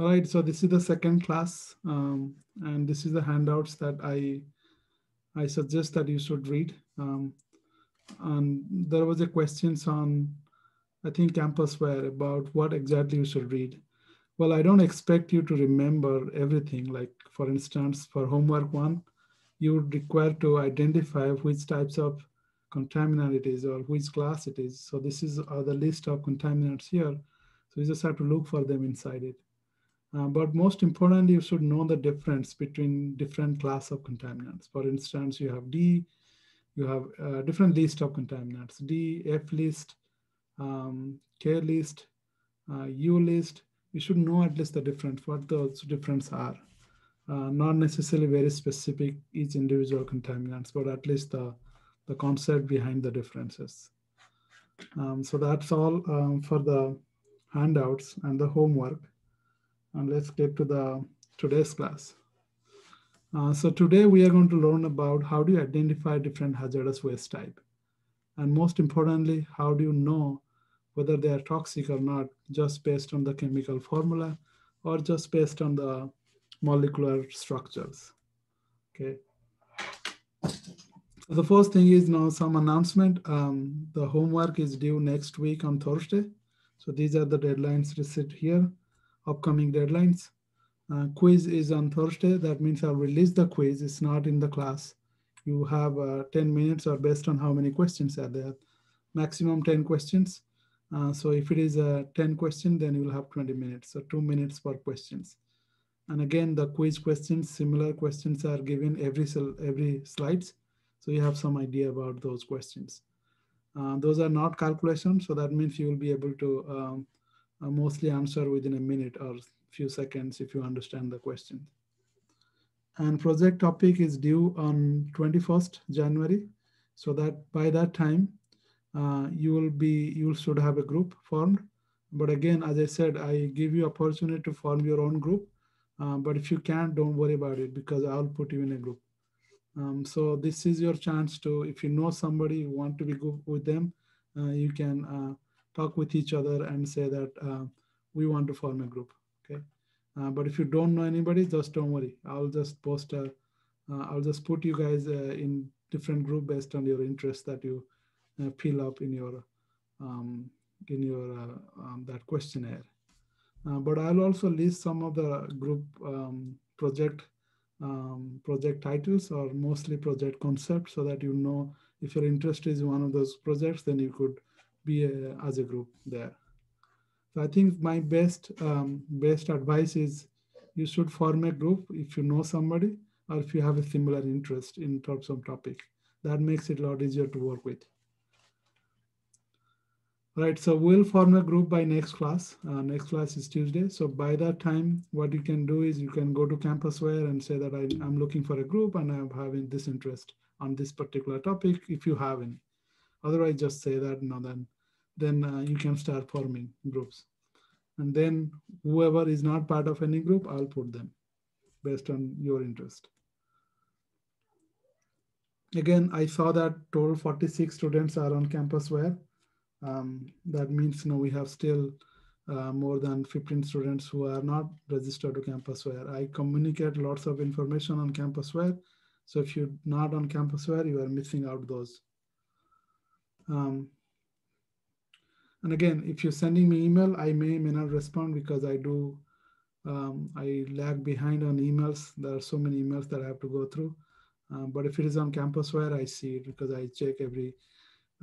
All right, so this is the second class, um, and this is the handouts that I I suggest that you should read. Um, and there was a questions on, I think, Campuswire about what exactly you should read. Well, I don't expect you to remember everything. Like for instance, for homework one, you would require to identify which types of contaminant it is or which class it is. So this is uh, the list of contaminants here. So you just have to look for them inside it. Uh, but most importantly, you should know the difference between different class of contaminants. For instance, you have D, you have a different list of contaminants, D, F list, um, K list, uh, U list. You should know at least the difference, what those differences are. Uh, not necessarily very specific each individual contaminants, but at least the, the concept behind the differences. Um, so that's all um, for the handouts and the homework. And let's get to the today's class. Uh, so today we are going to learn about how do you identify different hazardous waste type. And most importantly, how do you know whether they are toxic or not just based on the chemical formula or just based on the molecular structures. Okay. So the first thing is now some announcement. Um, the homework is due next week on Thursday. So these are the deadlines listed here upcoming deadlines. Uh, quiz is on Thursday. That means I'll release the quiz. It's not in the class. You have uh, 10 minutes or based on how many questions are there. Maximum 10 questions. Uh, so if it is a 10 question, then you will have 20 minutes. So two minutes per questions. And again, the quiz questions, similar questions are given every, every slides. So you have some idea about those questions. Uh, those are not calculations. So that means you will be able to um, mostly answer within a minute or few seconds if you understand the question. And project topic is due on 21st January. So that by that time, uh, you will be, you should have a group formed. But again, as I said, I give you opportunity to form your own group. Uh, but if you can't, don't worry about it because I'll put you in a group. Um, so this is your chance to, if you know somebody, you want to be good with them, uh, you can uh, talk with each other and say that uh, we want to form a group. Okay. Uh, but if you don't know anybody, just don't worry. I'll just post a, uh, I'll just put you guys uh, in different group based on your interest that you uh, fill up in your, um, in your, uh, um, that questionnaire. but I'll also list some of the group um, project um, project titles or mostly project concepts so that you know if your interest is one of those projects, then you could be a, as a group there. So I think my best um, best advice is you should form a group if you know somebody or if you have a similar interest in terms of topic. That makes it a lot easier to work with. Right, so we'll form a group by next class. Uh, next class is Tuesday. So by that time, what you can do is you can go to Campuswire and say that I, am looking for a group and I'm having this interest on this particular topic if you have any. Otherwise, just say that, no, then, then uh, you can start forming groups. And then whoever is not part of any group, I'll put them based on your interest. Again, I saw that total 46 students are on Campuswire. Um, that means you know, we have still uh, more than 15 students who are not registered to Campuswire. I communicate lots of information on Campuswire. So if you're not on Campuswire, you are missing out those. Um, and again, if you're sending me email, I may may not respond because I do, um, I lag behind on emails. There are so many emails that I have to go through. Uh, but if it is on Campuswire, I see it because I check every,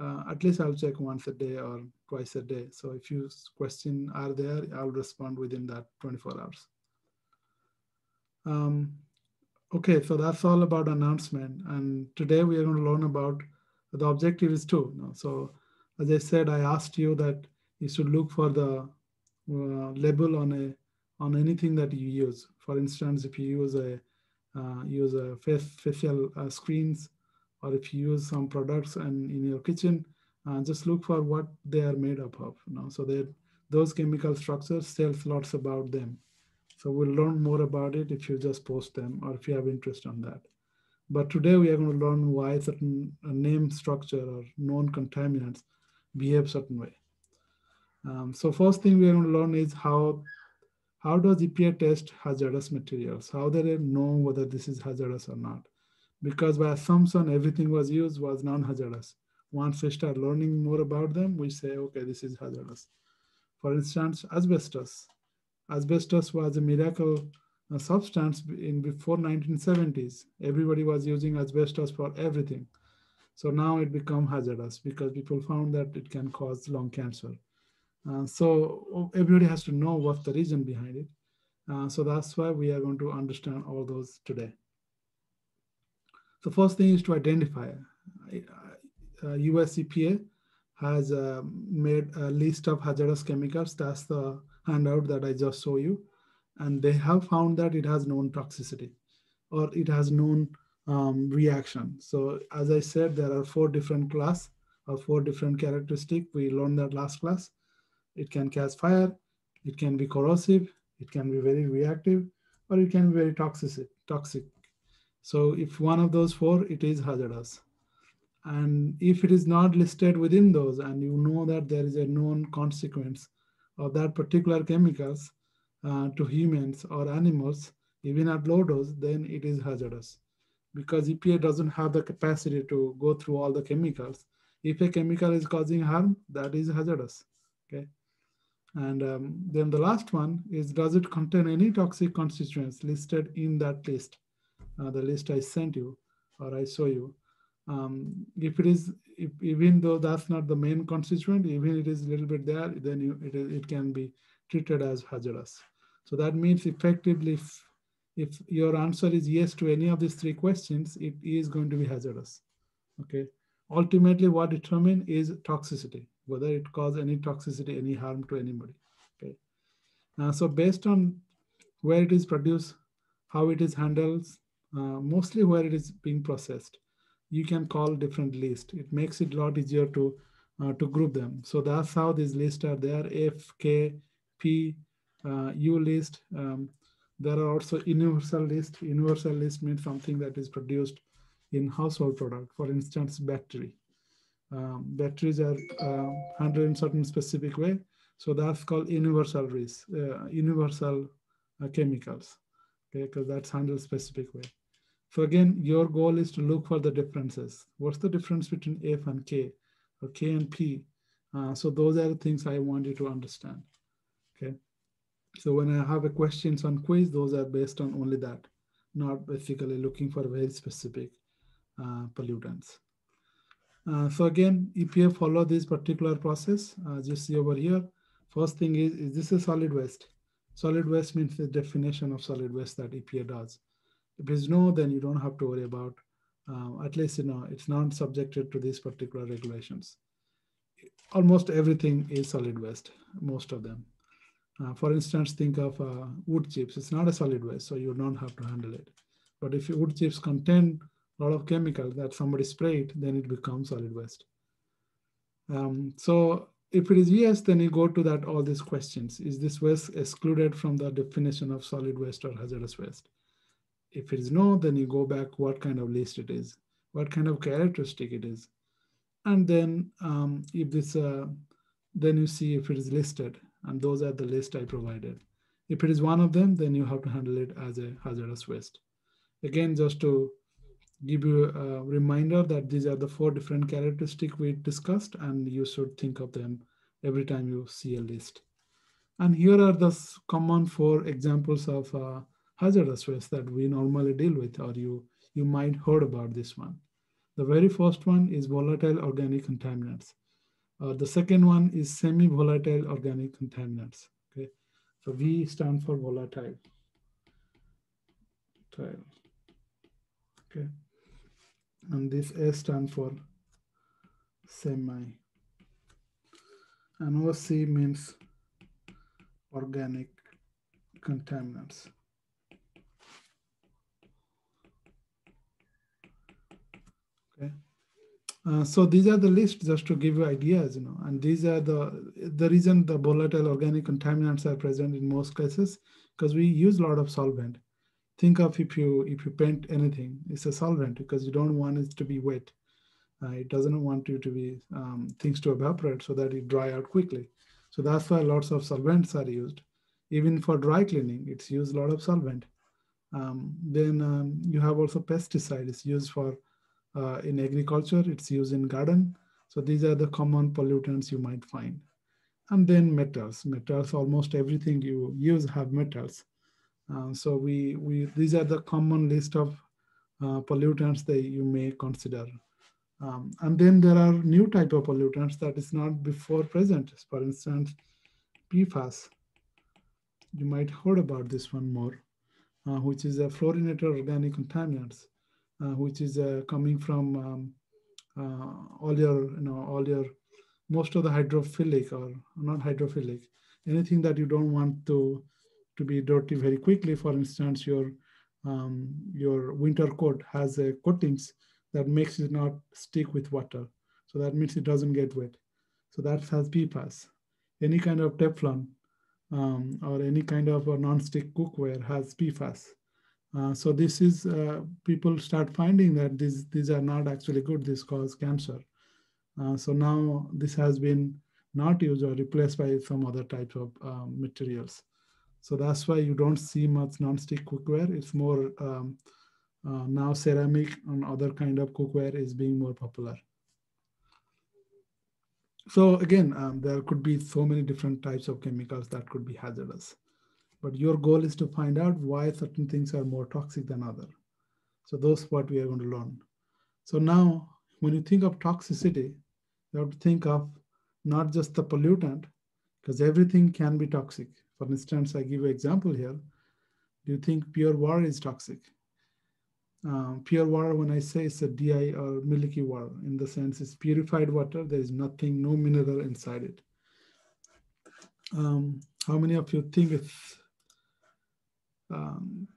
uh, at least I'll check once a day or twice a day. So if you question are there, I'll respond within that 24 hours. Um, okay, so that's all about announcement. And today we are going to learn about the objective is two. No? So as I said, I asked you that you should look for the uh, label on a on anything that you use. For instance, if you use a uh, use a facial uh, screens, or if you use some products and in your kitchen, uh, just look for what they are made up of. You know, so that those chemical structures tells lots about them. So we'll learn more about it if you just post them or if you have interest on that. But today we are going to learn why certain uh, name structure or known contaminants behave certain way. Um, so first thing we're going to learn is how how does EPA test hazardous materials? How do they know whether this is hazardous or not? Because by assumption, everything was used was non-hazardous. Once we start learning more about them, we say, okay, this is hazardous. For instance, asbestos. Asbestos was a miracle a substance in before 1970s. Everybody was using asbestos for everything. So now it become hazardous because people found that it can cause lung cancer. Uh, so everybody has to know what's the reason behind it. Uh, so that's why we are going to understand all those today. The first thing is to identify. Uh, US EPA has uh, made a list of hazardous chemicals. That's the handout that I just showed you. And they have found that it has known toxicity or it has known um, reaction. So as I said, there are four different class or four different characteristic. We learned that last class. It can catch fire, it can be corrosive, it can be very reactive, or it can be very toxic. toxic. So if one of those four, it is hazardous. And if it is not listed within those and you know that there is a known consequence of that particular chemicals uh, to humans or animals, even at low dose, then it is hazardous. Because EPA doesn't have the capacity to go through all the chemicals. If a chemical is causing harm, that is hazardous, okay? And um, then the last one is, does it contain any toxic constituents listed in that list? Uh, the list I sent you or I show you. Um, if it is, if, even though that's not the main constituent, even it is a little bit there, then you, it, it can be treated as hazardous. So that means effectively, if, if your answer is yes to any of these three questions, it is going to be hazardous, okay? Ultimately, what determine is toxicity whether it cause any toxicity, any harm to anybody. Okay. Uh, so based on where it is produced, how it is handled, uh, mostly where it is being processed, you can call different list. It makes it a lot easier to uh, to group them. So that's how these lists are there: F, K, P, uh, U list. Um, there are also universal list. Universal list means something that is produced in household product. For instance, battery um, batteries are uh, handled in certain specific way. So that's called universal risk, uh, universal uh, chemicals, okay, because that's handled specific way. So again, your goal is to look for the differences. What's the difference between F and K or K and P? Uh, so those are the things I want you to understand? So when I have a questions on quiz, those are based on only that, not basically looking for very specific uh, pollutants. Uh, so again, EPA follow this particular process, uh, as you see over here. First thing is, is this a solid waste? Solid waste means the definition of solid waste that EPA does. If it's no, then you don't have to worry about, uh, at least, you know, it's not subjected to these particular regulations. Almost everything is solid waste, most of them. Uh, for instance, think of uh, wood chips. It's not a solid waste, so you don't have to handle it. But if wood chips contain a lot of chemical that somebody sprayed, then it becomes solid waste. Um, so if it is yes, then you go to that all these questions. Is this waste excluded from the definition of solid waste or hazardous waste? If it is no, then you go back what kind of list it is, what kind of characteristic it is. And then um, if this, uh, then you see if it is listed and those are the list I provided. If it is one of them, then you have to handle it as a hazardous waste. Again, just to give you a reminder that these are the four different characteristics we discussed and you should think of them every time you see a list. And here are the common four examples of uh, hazardous waste that we normally deal with or you, you might heard about this one. The very first one is volatile organic contaminants. Uh, the second one is semi-volatile organic contaminants. Okay, so V stands for volatile. Okay and this S stands for semi. And OC means organic contaminants. Okay. Uh, so these are the list just to give you ideas, you know, and these are the the reason the volatile organic contaminants are present in most cases because we use a lot of solvent. Think of if you if you paint anything it's a solvent because you don't want it to be wet. Uh, it doesn't want you to be um, things to evaporate so that it dry out quickly. So that's why lots of solvents are used. Even for dry cleaning, it's used a lot of solvent. Um, then um, you have also pesticides used for uh, in agriculture. It's used in garden. So these are the common pollutants you might find. And then metals. Metals, almost everything you use have metals. Uh, so we, we these are the common list of uh, pollutants that you may consider. Um, and then there are new type of pollutants that is not before present. For instance, PFAS. You might heard about this one more, uh, which is a fluorinated organic contaminants, which is uh, coming from um, uh, all your, you know, all your, most of the hydrophilic or not hydrophilic, anything that you don't want to, to be dirty very quickly. For instance, your, um, your winter coat has a coatings that makes it not stick with water. So that means it doesn't get wet. So that has PFAS. Any kind of Teflon um, or any kind of non-stick cookware has PFAS. Uh, so this is, uh, people start finding that these, these are not actually good, this cause cancer. Uh, so now this has been not used or replaced by some other type of um, materials. So that's why you don't see much non-stick cookware. It's more um, uh, now ceramic and other kind of cookware is being more popular. So again, um, there could be so many different types of chemicals that could be hazardous. But your goal is to find out why certain things are more toxic than other. So those what we are going to learn. So now, when you think of toxicity, you have to think of not just the pollutant, because everything can be toxic. For instance, I give you example here. Do you think pure water is toxic? Um, pure water, when I say it's a DI or Milli-Q water, in the sense it's purified water, there is nothing, no mineral inside it. Um, how many of you think it's, um,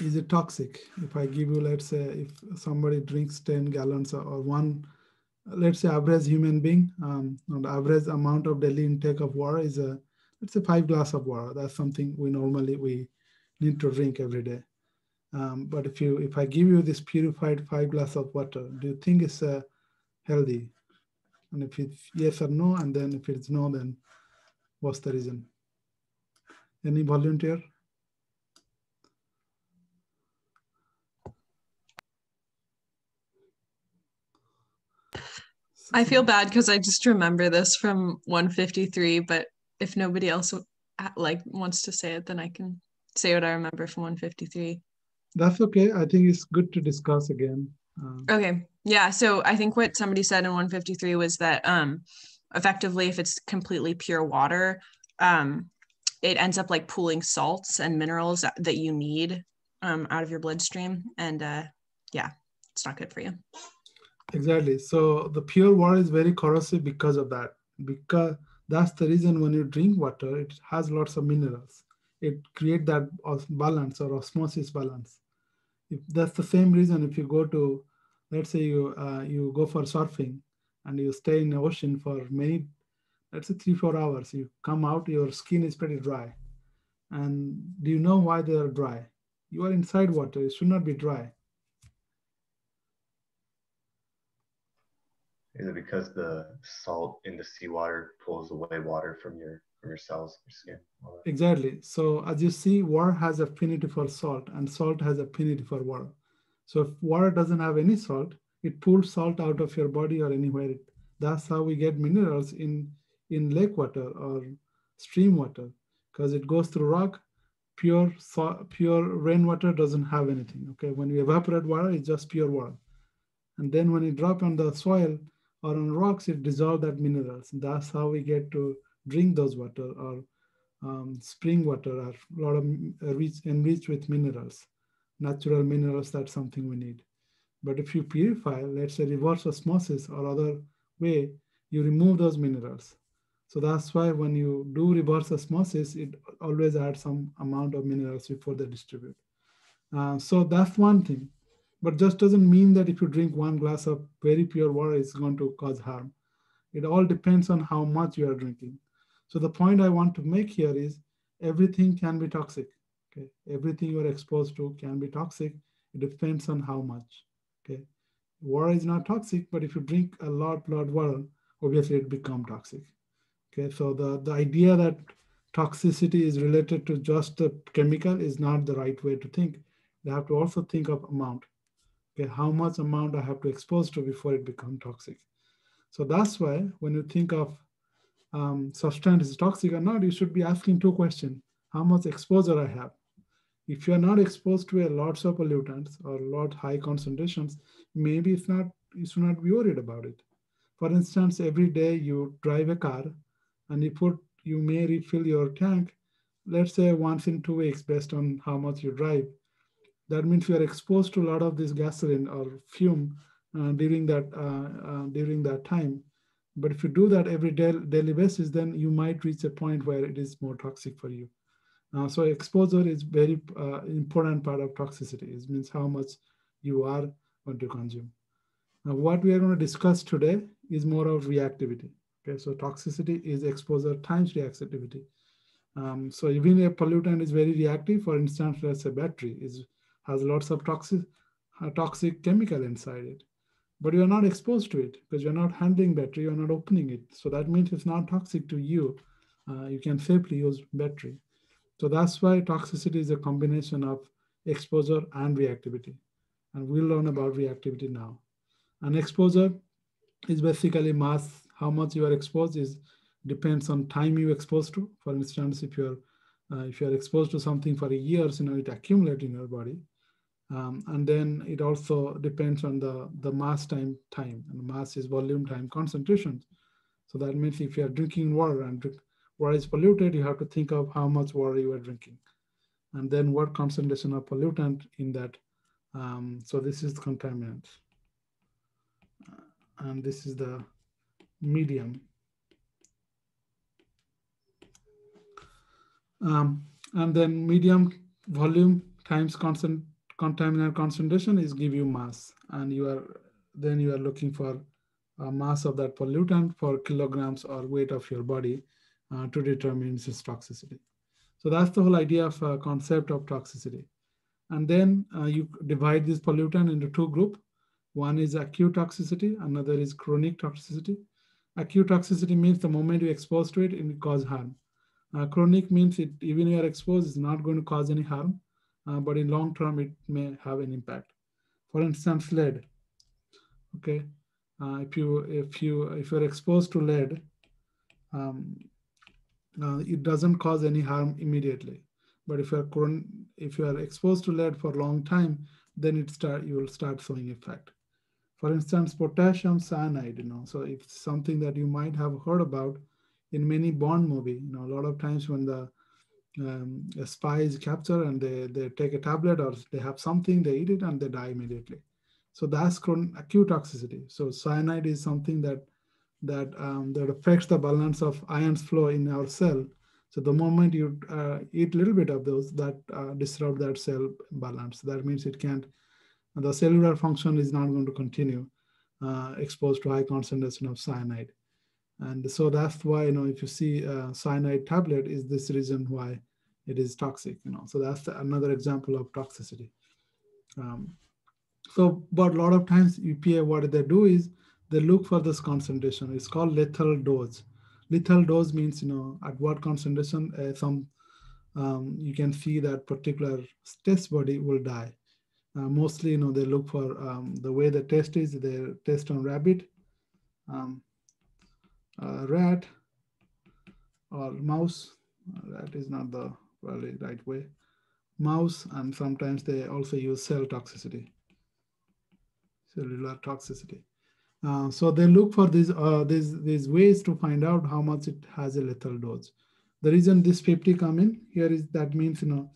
is it toxic? If I give you, let's say, if somebody drinks 10 gallons or one, let's say average human being, um, the average amount of daily intake of water is a, let's say five glass of water. That's something we normally, we need to drink every day. Um, but if you if I give you this purified five glass of water, do you think it's uh, healthy? And if it's yes or no, and then if it's no, then what's the reason? Any volunteer? I feel bad because I just remember this from 153, but if nobody else like wants to say it, then I can say what I remember from 153. That's okay. I think it's good to discuss again. Um, okay. Yeah. So I think what somebody said in 153 was that um, effectively, if it's completely pure water, um, it ends up like pooling salts and minerals that you need um, out of your bloodstream. And uh, yeah, it's not good for you. Exactly. So the pure water is very corrosive because of that. Because that's the reason when you drink water, it has lots of minerals. It create that balance or osmosis balance if that's the same reason if you go to let's say you uh, you go for surfing and you stay in the ocean for many let's say three four hours you come out your skin is pretty dry and do you know why they are dry you are inside water it should not be dry is it because the salt in the seawater pulls away water from your from your cells, your skin. Exactly. So as you see, water has affinity for salt and salt has affinity for water. So if water doesn't have any salt, it pulls salt out of your body or anywhere. That's how we get minerals in, in lake water or stream water because it goes through rock. Pure, pure rainwater doesn't have anything. Okay, when we evaporate water, it's just pure water. And then when it drop on the soil or on rocks, it dissolves that minerals. And that's how we get to drink those water or um, spring water are a lot of uh, rich, enriched with minerals, natural minerals, that's something we need. But if you purify, let's say reverse osmosis or other way, you remove those minerals. So that's why when you do reverse osmosis, it always adds some amount of minerals before they distribute. Uh, so that's one thing. But just doesn't mean that if you drink one glass of very pure water, it's going to cause harm. It all depends on how much you are drinking. So the point I want to make here is everything can be toxic. Okay, everything you are exposed to can be toxic. It depends on how much. Okay, water is not toxic, but if you drink a lot, lot water, obviously it become toxic. Okay, so the the idea that toxicity is related to just the chemical is not the right way to think. They have to also think of amount. Okay, how much amount I have to expose to before it become toxic. So that's why when you think of um, substance is toxic or not, you should be asking two questions. How much exposure I have? If you're not exposed to a lots of pollutants or lot high concentrations, maybe it's not, you should not be worried about it. For instance, every day you drive a car and you put, you may refill your tank, let's say once in two weeks based on how much you drive. That means you are exposed to a lot of this gasoline or fume uh, during that uh, uh, during that time. But if you do that every day, daily basis, then you might reach a point where it is more toxic for you. Uh, so exposure is very uh, important part of toxicity. It means how much you are going to consume. Now, what we are going to discuss today is more of reactivity. Okay, so toxicity is exposure times reactivity. Um, so even a pollutant is very reactive. For instance, let's say battery is has lots of toxic uh, toxic chemical inside it, but you are not exposed to it because you're not handling battery, you're not opening it. So that means it's not toxic to you. Uh, you can safely use battery. So that's why toxicity is a combination of exposure and reactivity. And we'll learn about reactivity now. And exposure is basically mass, how much you are exposed is depends on time you exposed to. For instance, if you're uh, if you're exposed to something for years, you know, it accumulates in your body. Um, and then it also depends on the, the mass time time. And mass is volume time concentration. So that means if you're drinking water and drink, water is polluted, you have to think of how much water you are drinking. And then what concentration of pollutant in that. Um, so this is contaminant. Uh, and this is the medium. Um, and then medium volume times constant contaminant concentration is give you mass. And you are then you are looking for a mass of that pollutant for kilograms or weight of your body uh, to determine its toxicity. So that's the whole idea of uh, concept of toxicity. And then uh, you divide this pollutant into two groups. One is acute toxicity, another is chronic toxicity. Acute toxicity means the moment you expose to it, it will cause harm. Uh, chronic means it, even you are exposed, it's not going to cause any harm, uh, but in long term, it may have an impact. For instance, lead. Okay, uh, if you if you if you're exposed to lead, um, uh, it doesn't cause any harm immediately. But if you're if you are exposed to lead for a long time, then it start you will start showing effect. For instance, potassium cyanide, you know, so it's something that you might have heard about in many Bond movie. You know, a lot of times when the um, spy is captured and they, they take a tablet or they have something, they eat it and they die immediately. So that's acute toxicity. So cyanide is something that that um, that affects the balance of ions flow in our cell. So the moment you uh, eat a little bit of those, that uh, disrupt that cell balance. That means it can't. The cellular function is not going to continue uh, exposed to high concentration of cyanide. And so that's why, you know, if you see a cyanide tablet is this reason why it is toxic, you know. So that's another example of toxicity. Um, so, but a lot of times EPA, what they do is they look for this concentration. It's called lethal dose. Lethal dose means, you know, at what concentration uh, some um, you can see that particular test body will die. Uh, mostly, you know, they look for um, the way the test is, they test on rabbit, um, uh, rat, or mouse. that is not the really right way. Mouse, and sometimes they also use cell toxicity, cellular toxicity. Uh, so they look for these, uh, these, these ways to find out how much it has a lethal dose. The reason this 50 come in here is that means, you know,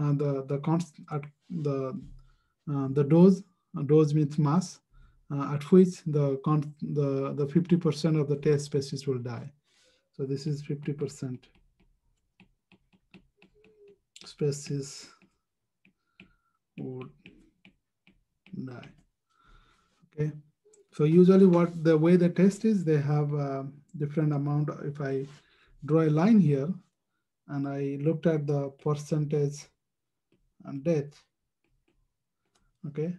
uh, the, the, const, at the, uh, the dose, uh, dose means mass, at which the, the, the 50% of the test species will die. So this is 50% species would die. Okay. So usually what the way the test is, they have a different amount. If I draw a line here and I looked at the percentage and death, okay.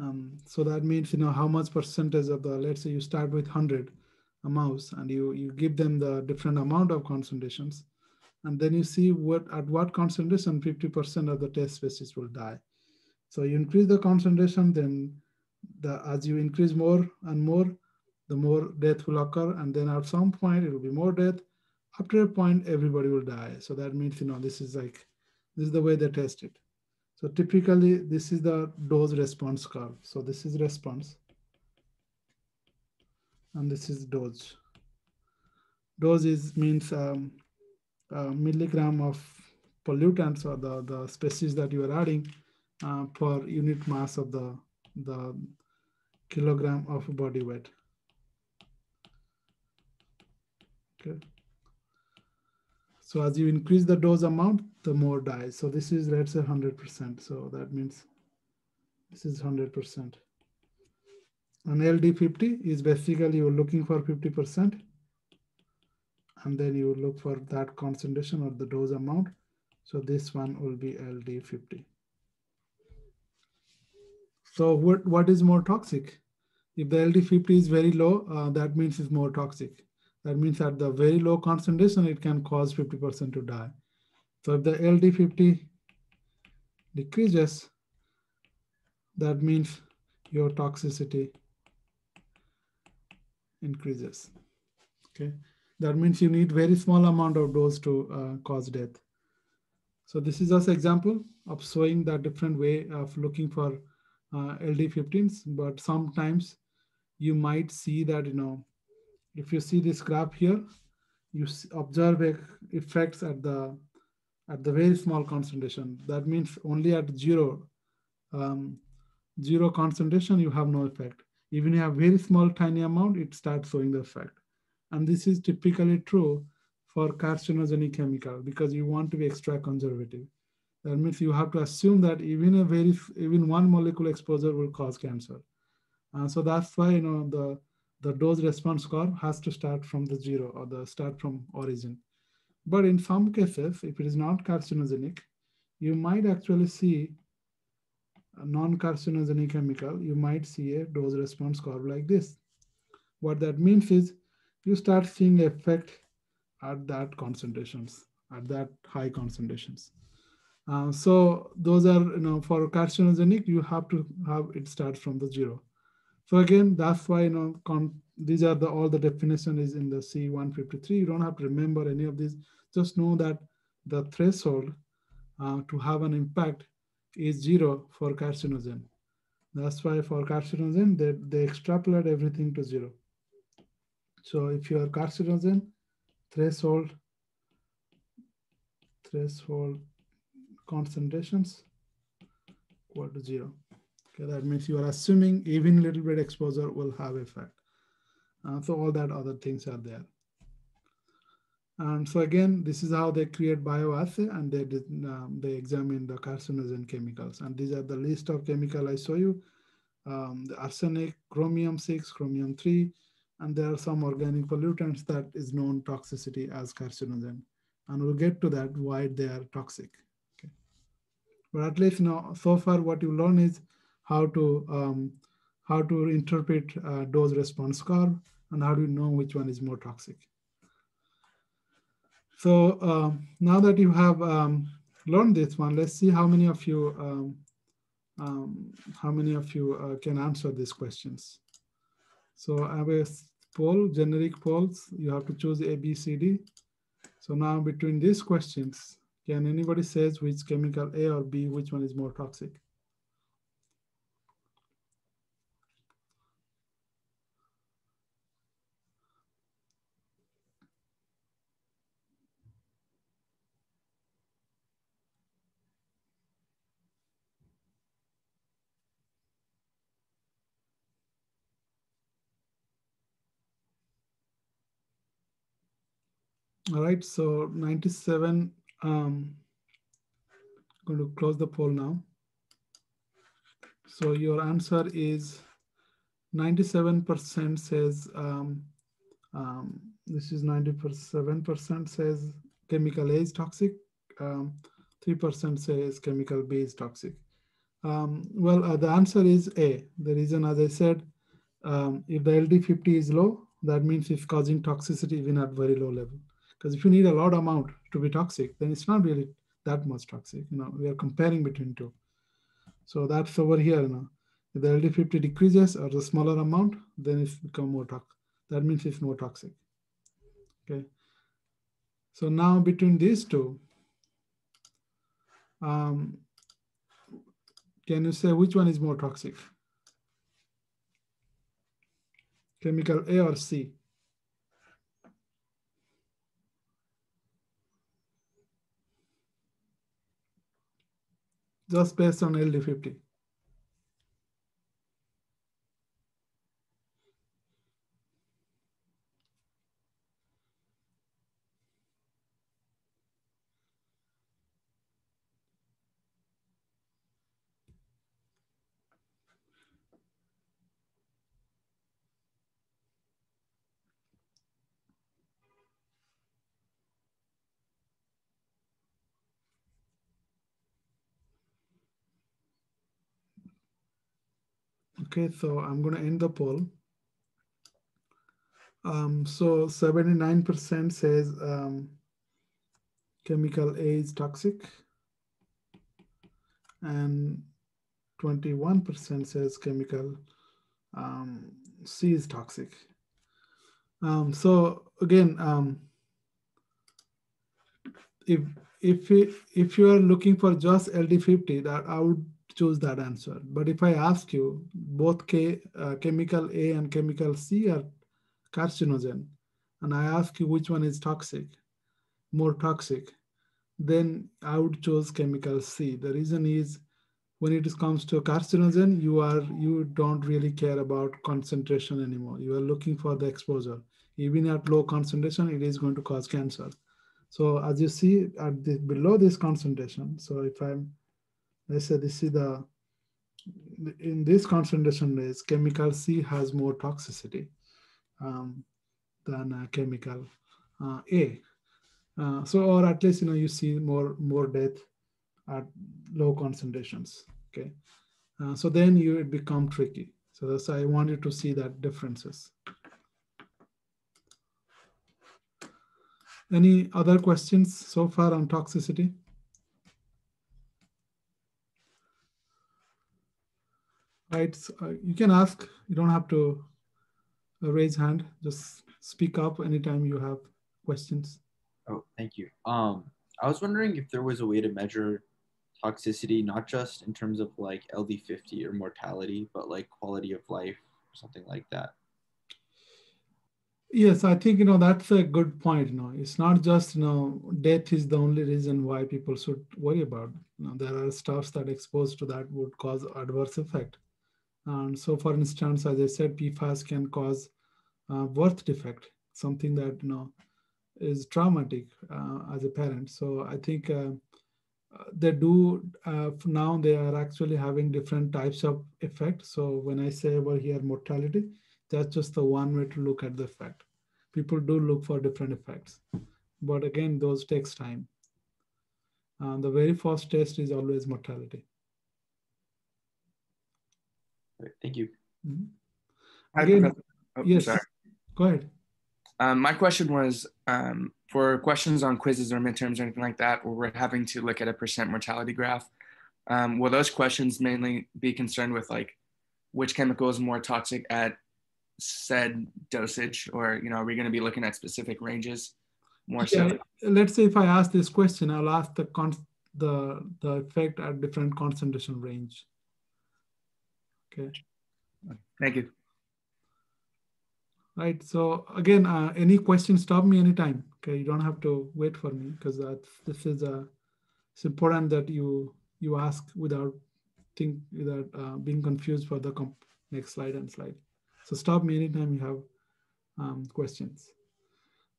Um, so that means, you know, how much percentage of the, let's say you start with 100 a mouse and you, you give them the different amount of concentrations. And then you see what at what concentration 50% of the test species will die. So you increase the concentration, then the as you increase more and more, the more death will occur. And then at some point it will be more death. After a point, everybody will die. So that means, you know, this is like, this is the way they test it. So typically this is the dose response curve. So this is response and this is dose. Dose is means um, milligram of pollutants or the, the species that you are adding uh, per unit mass of the, the kilogram of body weight. Okay. So as you increase the dose amount, the more dies. So this is, let's say 100%. So that means this is 100%. And LD50 is basically you're looking for 50%. And then you look for that concentration or the dose amount. So this one will be LD50. So what, what is more toxic? If the LD50 is very low, uh, that means it's more toxic. That means at the very low concentration, it can cause 50% to die. So if the LD50 decreases, that means your toxicity increases. Okay, that means you need very small amount of dose to uh, cause death. So this is just example of showing the different way of looking for uh, LD50s, but sometimes you might see that, you know, if you see this graph here, you observe effects at the at the very small concentration. That means only at zero, um, zero concentration, you have no effect. Even you have very small, tiny amount, it starts showing the effect. And this is typically true for carcinogenic chemical because you want to be extra conservative. That means you have to assume that even a very, even one molecule exposure will cause cancer. Uh, so that's why, you know, the, the dose response curve has to start from the zero or the start from origin. But in some cases, if it is not carcinogenic, you might actually see a non-carcinogenic chemical, you might see a dose response curve like this. What that means is you start seeing effect at that concentrations, at that high concentrations. Uh, so those are, you know, for carcinogenic, you have to have it start from the zero. So again, that's why, you know, these are the all the definition is in the C153. You don't have to remember any of these. Just know that the threshold uh, to have an impact is zero for carcinogen. That's why for carcinogen, they, they extrapolate everything to zero. So if you are carcinogen, threshold, threshold concentrations equal to zero. Okay, that means you are assuming even little bit exposure will have effect. Uh, so all that other things are there. And so again, this is how they create bioassay and they did, um, they examine the carcinogen chemicals. And these are the list of chemical I show you. Um, the arsenic, chromium 6, chromium 3, and there are some organic pollutants that is known toxicity as carcinogen. And we'll get to that why they are toxic. Okay. But at least now, so far what you learn is how to um, how to interpret uh, dose response curve and how do you know which one is more toxic. So um, now that you have um, learned this one, let's see how many of you um, um how many of you uh, can answer these questions. So I have a poll, generic polls. You have to choose A, B, C, D. So now between these questions, can anybody says which chemical A or B, which one is more toxic? All right, so 97, um, going to close the poll now. So your answer is 97% says, um, um, this is 97% says chemical A is toxic, 3% um, says chemical B is toxic. Um, well, uh, the answer is A. The reason, as I said, um, if the LD50 is low, that means it's causing toxicity even at very low level Because if you need a lot amount to be toxic, then it's not really that much toxic. You know, we are comparing between two. So that's over here. You know, if the LD50 decreases or the smaller amount, then it's become more toxic. That means it's more toxic. Okay. So now between these two, um, can you say which one is more toxic? Chemical A or C? Just based on LD50. Okay, so I'm going to end the poll. Um, so 79% says um, chemical A is toxic and 21% says chemical um, C is toxic. Um, so again, um, if if if you are looking for just LD50, that I would choose that answer. But if I ask you, both K, uh, chemical A and chemical C are carcinogen, and I ask you which one is toxic, more toxic, then I would choose chemical C. The reason is when it comes to carcinogen, you are you don't really care about concentration anymore. You are looking for the exposure. Even at low concentration, it is going to cause cancer. So as you see at the below this concentration, so if I'm let's say this is the in this concentration range, chemical C has more toxicity um, than uh, chemical uh, A. Uh, so, or at least you know you see more more death at low concentrations. Okay, uh, so then you it become tricky. So that's why I wanted to see that differences. Any other questions so far on toxicity? Right? So, uh, you can ask, you don't have to uh, raise hand, just speak up anytime you have questions. Oh, thank you. Um, I was wondering if there was a way to measure toxicity, not just in terms of like LD50 or mortality, but like quality of life or something like that. Yes, I think you know that's a good point. You know, it's not just you know death is the only reason why people should worry about. You know, there are stuffs that exposed to that would cause adverse effect. And so, for instance, as I said, PFAS can cause uh, birth defect, something that you know is traumatic uh, as a parent. So I think uh, they do uh, now they are actually having different types of effect. So when I say over here mortality, that's just the one way to look at the effect. People do look for different effects, but again, those takes time. The very first test is always mortality. Thank you. Mm-hmm. Again, oh, yes, sorry. go ahead. Um, my question was um, for questions on quizzes or midterms or anything like that, where we're having to look at a percent mortality graph. Um, will those questions mainly be concerned with like which chemical is more toxic at said dosage, or you know, are we going to be looking at specific ranges more yeah, so? Let's say if I ask this question, I'll ask the con- the the effect at different concentration range. Okay. Thank you. Right. So again, uh, any questions, stop me anytime. Okay. You don't have to wait for me because this is a, uh, it's important that you you ask without think without uh, being confused for the next slide and slide. So stop me anytime you have um, questions.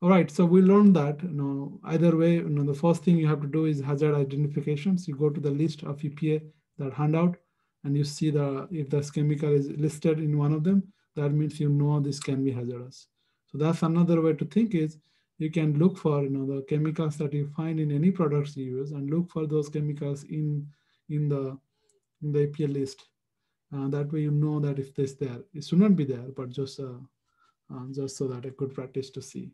All right, so we learned that, you know, either way, you know, the first thing you have to do is hazard identifications. You go to the list of EPA, that handout, and you see the if this chemical is listed in one of them, that means you know this can be hazardous. So that's another way to think is you can look for you know the chemicals that you find in any products you use and look for those chemicals in in the in the APL list. Uh, that way you know that if this there, it should not be there, but just uh, uh, just so that a good practice to see.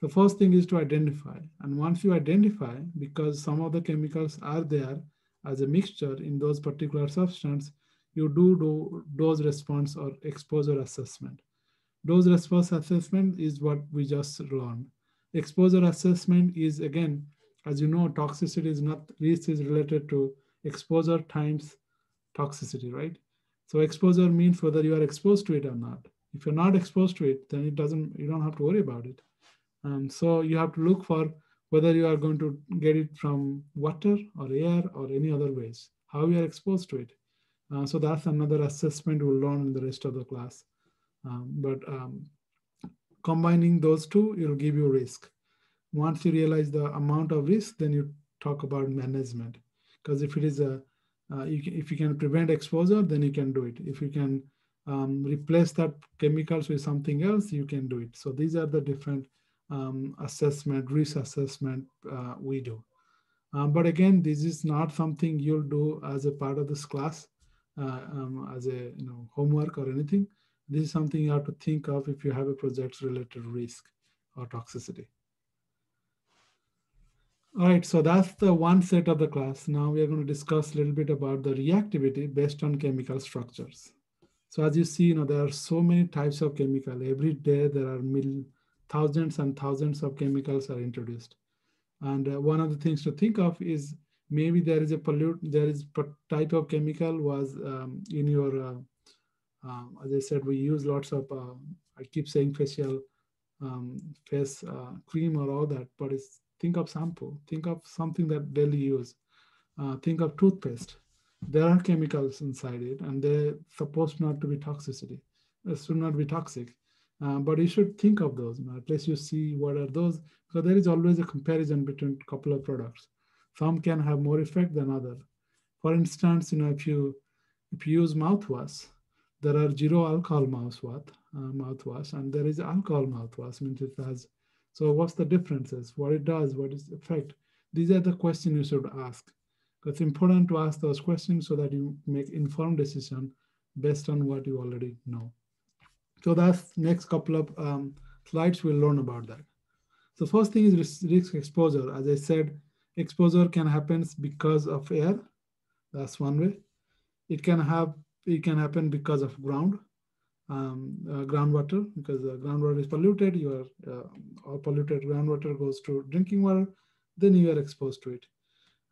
The first thing is to identify. And once you identify, because some of the chemicals are there as a mixture in those particular substance, you do do dose response or exposure assessment. Dose response assessment is what we just learned. Exposure assessment is again, as you know, toxicity is not, risk is related to exposure times toxicity, right? So exposure means whether you are exposed to it or not. If you're not exposed to it, then it doesn't, you don't have to worry about it. Um, so you have to look for whether you are going to get it from water or air or any other ways, how you are exposed to it. Uh, so that's another assessment we'll learn in the rest of the class. Um, but um, combining those two, it'll give you risk. Once you realize the amount of risk, then you talk about management. Because if it is a, uh, you can, if you can prevent exposure, then you can do it. If you can um, replace that chemicals with something else, you can do it. So these are the different um, assessment, risk assessment uh, we do. Um, but again, this is not something you'll do as a part of this class, uh, um, as a you know homework or anything. This is something you have to think of if you have a project related risk or toxicity. All right, so that's the one set of the class. Now we are going to discuss a little bit about the reactivity based on chemical structures. So as you see, you know, there are so many types of chemical. Every day there are mil thousands and thousands of chemicals are introduced. And uh, one of the things to think of is maybe there is a pollute, there is type of chemical was um, in your, uh, um, as I said, we use lots of, uh, I keep saying facial um, face uh, cream or all that, but it's think of sample, think of something that daily use, uh, think of toothpaste. There are chemicals inside it and they're supposed not to be toxicity, it should not be toxic. Uh, but you should think of those. You know, at least you see what are those. So there is always a comparison between couple of products. Some can have more effect than other. For instance, you know, if you if you use mouthwash, there are zero alcohol mouthwash, uh, mouthwash, and there is alcohol mouthwash. Means it has. So what's the differences? What it does? What is the effect? These are the questions you should ask. It's important to ask those questions so that you make informed decision based on what you already know. So that's next couple of um, slides, we'll learn about that. So first thing is risk exposure. As I said, exposure can happen because of air. That's one way. It can have it can happen because of ground, um, uh, groundwater, because the groundwater is polluted. Your uh, polluted groundwater goes to drinking water, then you are exposed to it.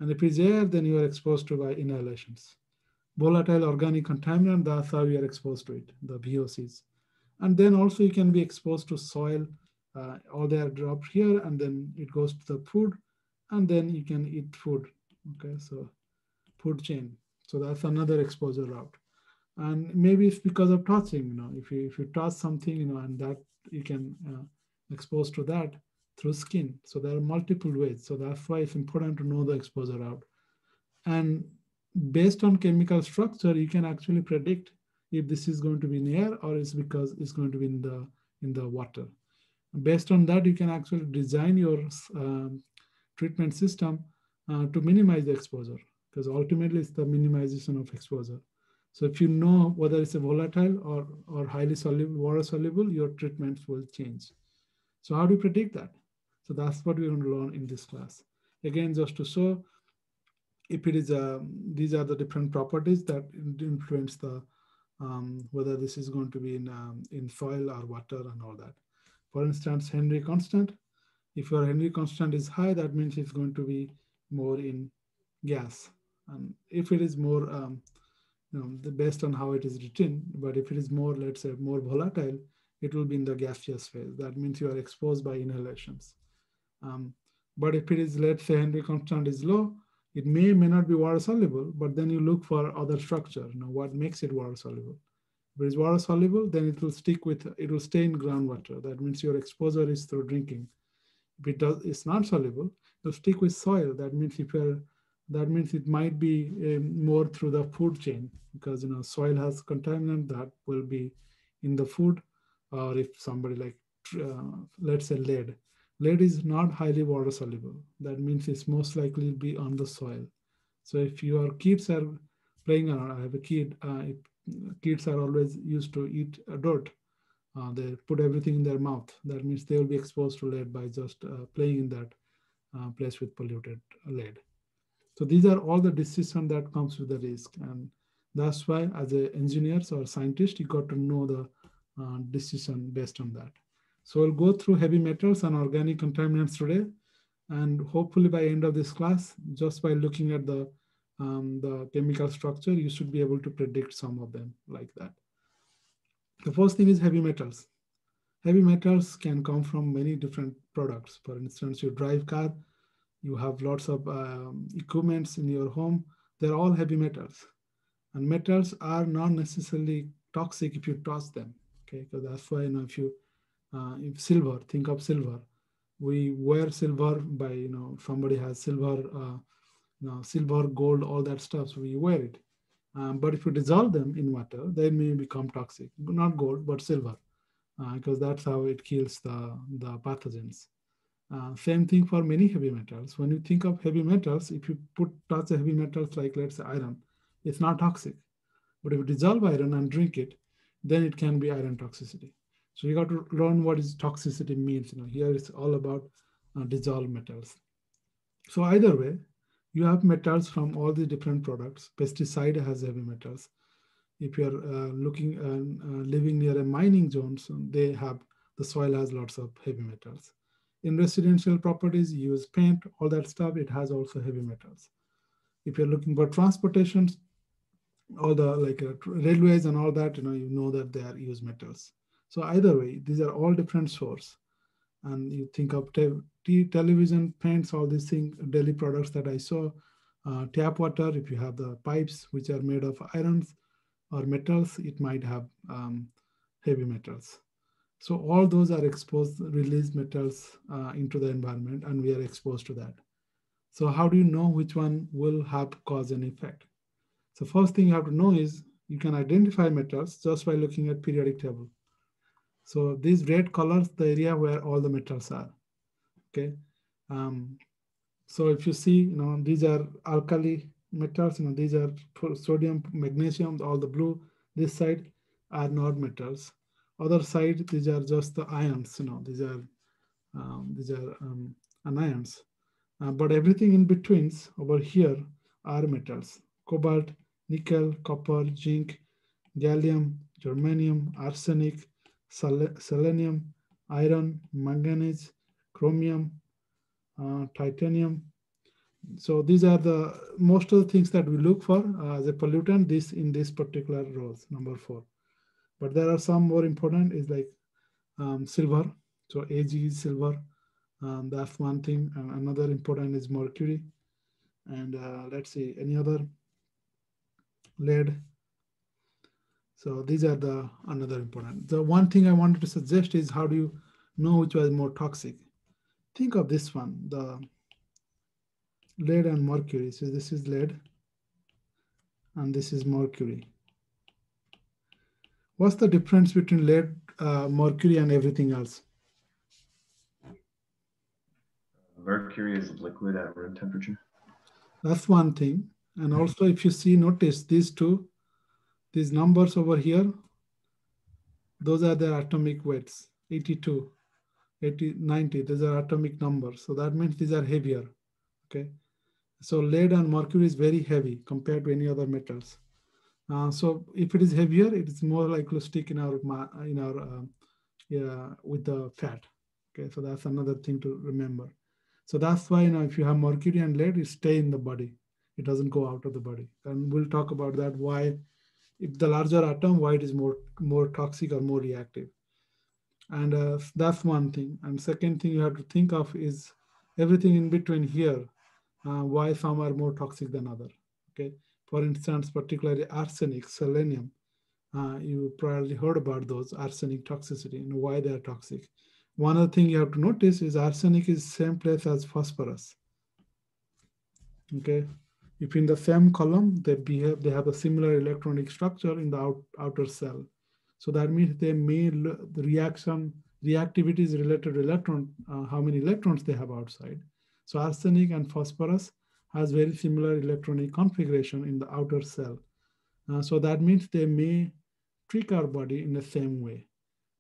And if it's air, then you are exposed to by inhalations. Volatile organic contaminant, that's how you are exposed to it, the VOCs. And then also you can be exposed to soil, uh, all they are dropped here, and then it goes to the food, and then you can eat food. Okay, so food chain. So that's another exposure route. And maybe it's because of touching, you know, if you if you touch something, you know, and that you can uh, expose to that through skin. So there are multiple ways. So that's why it's important to know the exposure route. And based on chemical structure, you can actually predict if this is going to be in air or it's because it's going to be in the in the water. Based on that, you can actually design your um, treatment system uh, to minimize the exposure because ultimately it's the minimization of exposure. So if you know whether it's a volatile or, or highly soluble, water soluble, your treatments will change. So how do you predict that? So that's what we're going to learn in this class. Again, just to show if it is, a, um, these are the different properties that influence the um, whether this is going to be in, um, in soil or water and all that. For instance, Henry constant, if your Henry constant is high, that means it's going to be more in gas. And if it is more, um, you know, based on how it is written, but if it is more, let's say more volatile, it will be in the gaseous phase. That means you are exposed by inhalations. Um, but if it is, let's say Henry constant is low, it may may not be water soluble, but then you look for other structure. You know what makes it water soluble. If it is water soluble, then it will stick with it will stay in groundwater. That means your exposure is through drinking. If it does, it's not soluble, it will stick with soil. That means if you're that means it might be um, more through the food chain because you know soil has contaminant that will be in the food, or if somebody like uh, let's say lead, Lead is not highly water soluble. That means it's most likely to be on the soil. So if your kids are playing around, I have a kid, uh, kids are always used to eat dirt. uh, they put everything in their mouth. That means they will be exposed to lead by just uh, playing in that uh, place with polluted lead. So these are all the decision that comes with the risk. And that's why as a engineers or scientist, you got to know the uh, decision based on that. So we'll go through heavy metals and organic contaminants today. And hopefully by end of this class, just by looking at the, um, the chemical structure, you should be able to predict some of them like that. The first thing is heavy metals. Heavy metals can come from many different products. For instance, you drive car, you have lots of um, equipments in your home, they're all heavy metals. And metals are not necessarily toxic if you toss them, okay? Because that's why, you know, if you, uh, if silver, think of silver. We wear silver by, you know, somebody has silver, uh, you know, silver, gold, all that stuff, so we wear it. Um, but if you dissolve them in water, they may become toxic. Not gold, but silver, uh, because that's how it kills the, the pathogens. Uh, same thing for many heavy metals. When you think of heavy metals, if you put touch heavy metals like let's say iron, it's not toxic. But if you dissolve iron and drink it, then it can be iron toxicity. So you got to learn what is toxicity means. You know, here it's all about uh, dissolved metals. So either way, you have metals from all the different products. Pesticide has heavy metals. If you're uh, looking uh, uh, living near a mining zone, so they have the soil has lots of heavy metals. In residential properties, you use paint, all that stuff. It has also heavy metals. If you're looking for transportation, all the like uh, railways and all that, you know, you know that they are use metals. So either way, these are all different source. And you think of te television, paints, all these things, daily products that I saw, uh, tap water, if you have the pipes which are made of irons or metals, it might have um, heavy metals. So all those are exposed, release metals uh, into the environment and we are exposed to that. So how do you know which one will have cause and effect? So first thing you have to know is you can identify metals just by looking at periodic table. So these red colors, the area where all the metals are, okay? Um, so if you see, you know, these are alkali metals, you know, these are sodium, magnesium, all the blue, this side are not metals. Other side, these are just the ions, you know, these are, um, these are um, anions. Uh, but everything in betweens over here are metals, cobalt, nickel, copper, zinc, gallium, germanium, arsenic, selenium, iron, manganese, chromium, uh, titanium. So these are the most of the things that we look for uh, as a pollutant. This in this particular rows, number four. But there are some more important is like um, silver. So Ag is silver. Um, that's one thing. And another important is mercury. And uh, let's see, any other lead. So these are the another important. The one thing I wanted to suggest is how do you know which was more toxic? Think of this one, the lead and mercury. So this is lead and this is mercury. What's the difference between lead, uh, mercury and everything else? Mercury is liquid at room temperature. That's one thing. And also if you see, notice these two, these numbers over here, those are their atomic weights, 82, 80, 90, these are atomic numbers. So that means these are heavier, okay? So lead and mercury is very heavy compared to any other metals. Uh, so if it is heavier, it is more likely to stick in our, in our uh, yeah, with the fat. Okay, so that's another thing to remember. So that's why you know if you have mercury and lead, it stay in the body. It doesn't go out of the body. And we'll talk about that why if the larger atom, why it is more, more toxic or more reactive. And uh, that's one thing. And second thing you have to think of is everything in between here, uh, why some are more toxic than other, okay? For instance, particularly arsenic, selenium, uh, you probably heard about those arsenic toxicity and why they are toxic. One other thing you have to notice is arsenic is same place as phosphorus. Okay, if in the same column, they behave, they have a similar electronic structure in the out, outer cell. So that means they may, the reaction, reactivity is related to electron, uh, how many electrons they have outside. So arsenic and phosphorus has very similar electronic configuration in the outer cell. Uh, so that means they may trick our body in the same way.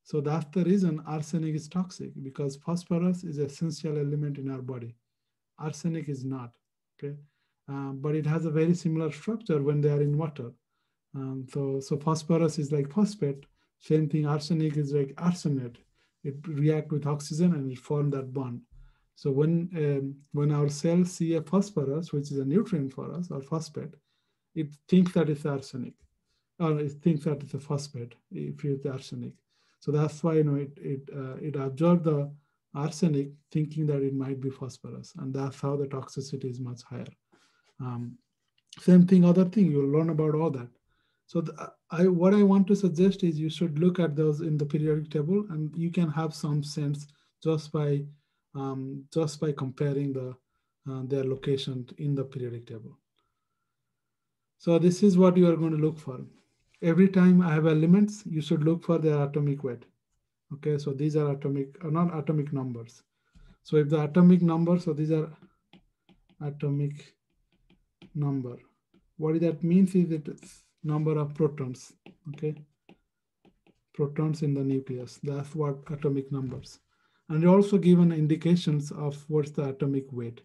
So that's the reason arsenic is toxic because phosphorus is essential element in our body. Arsenic is not, okay? Um, but it has a very similar structure when they are in water. Um, so, so phosphorus is like phosphate. Same thing, arsenic is like arsenate. It react with oxygen and it form that bond. So when, um, when our cells see a phosphorus, which is a nutrient for us, or phosphate, it thinks that it's arsenic, or it thinks that it's a phosphate if it's arsenic. So that's why you know it it uh, it absorbs the arsenic, thinking that it might be phosphorus, and that's how the toxicity is much higher. Um, same thing, other thing you'll learn about all that. So the, I what I want to suggest is you should look at those in the periodic table, and you can have some sense just by um, just by comparing the uh, their location in the periodic table. So this is what you are going to look for. Every time I have elements, you should look for their atomic weight. Okay, so these are atomic, uh, not atomic numbers. So if the atomic number, so these are atomic number. What that means is it's number of protons, okay? Protons in the nucleus, that's what atomic numbers. And also given indications of what's the atomic weight.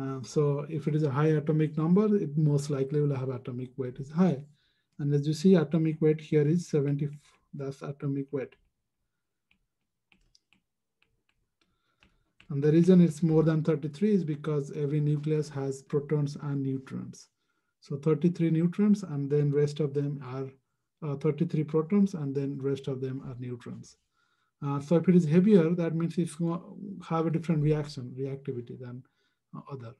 Uh, so if it is a high atomic number, it most likely will have atomic weight is high. And as you see, atomic weight here is 70, that's atomic weight. And the reason it's more than 33 is because every nucleus has protons and neutrons. So 33 neutrons and then rest of them are uh, 33 protons and then rest of them are neutrons. Uh, so if it is heavier, that means it's have a different reaction, reactivity than uh, other.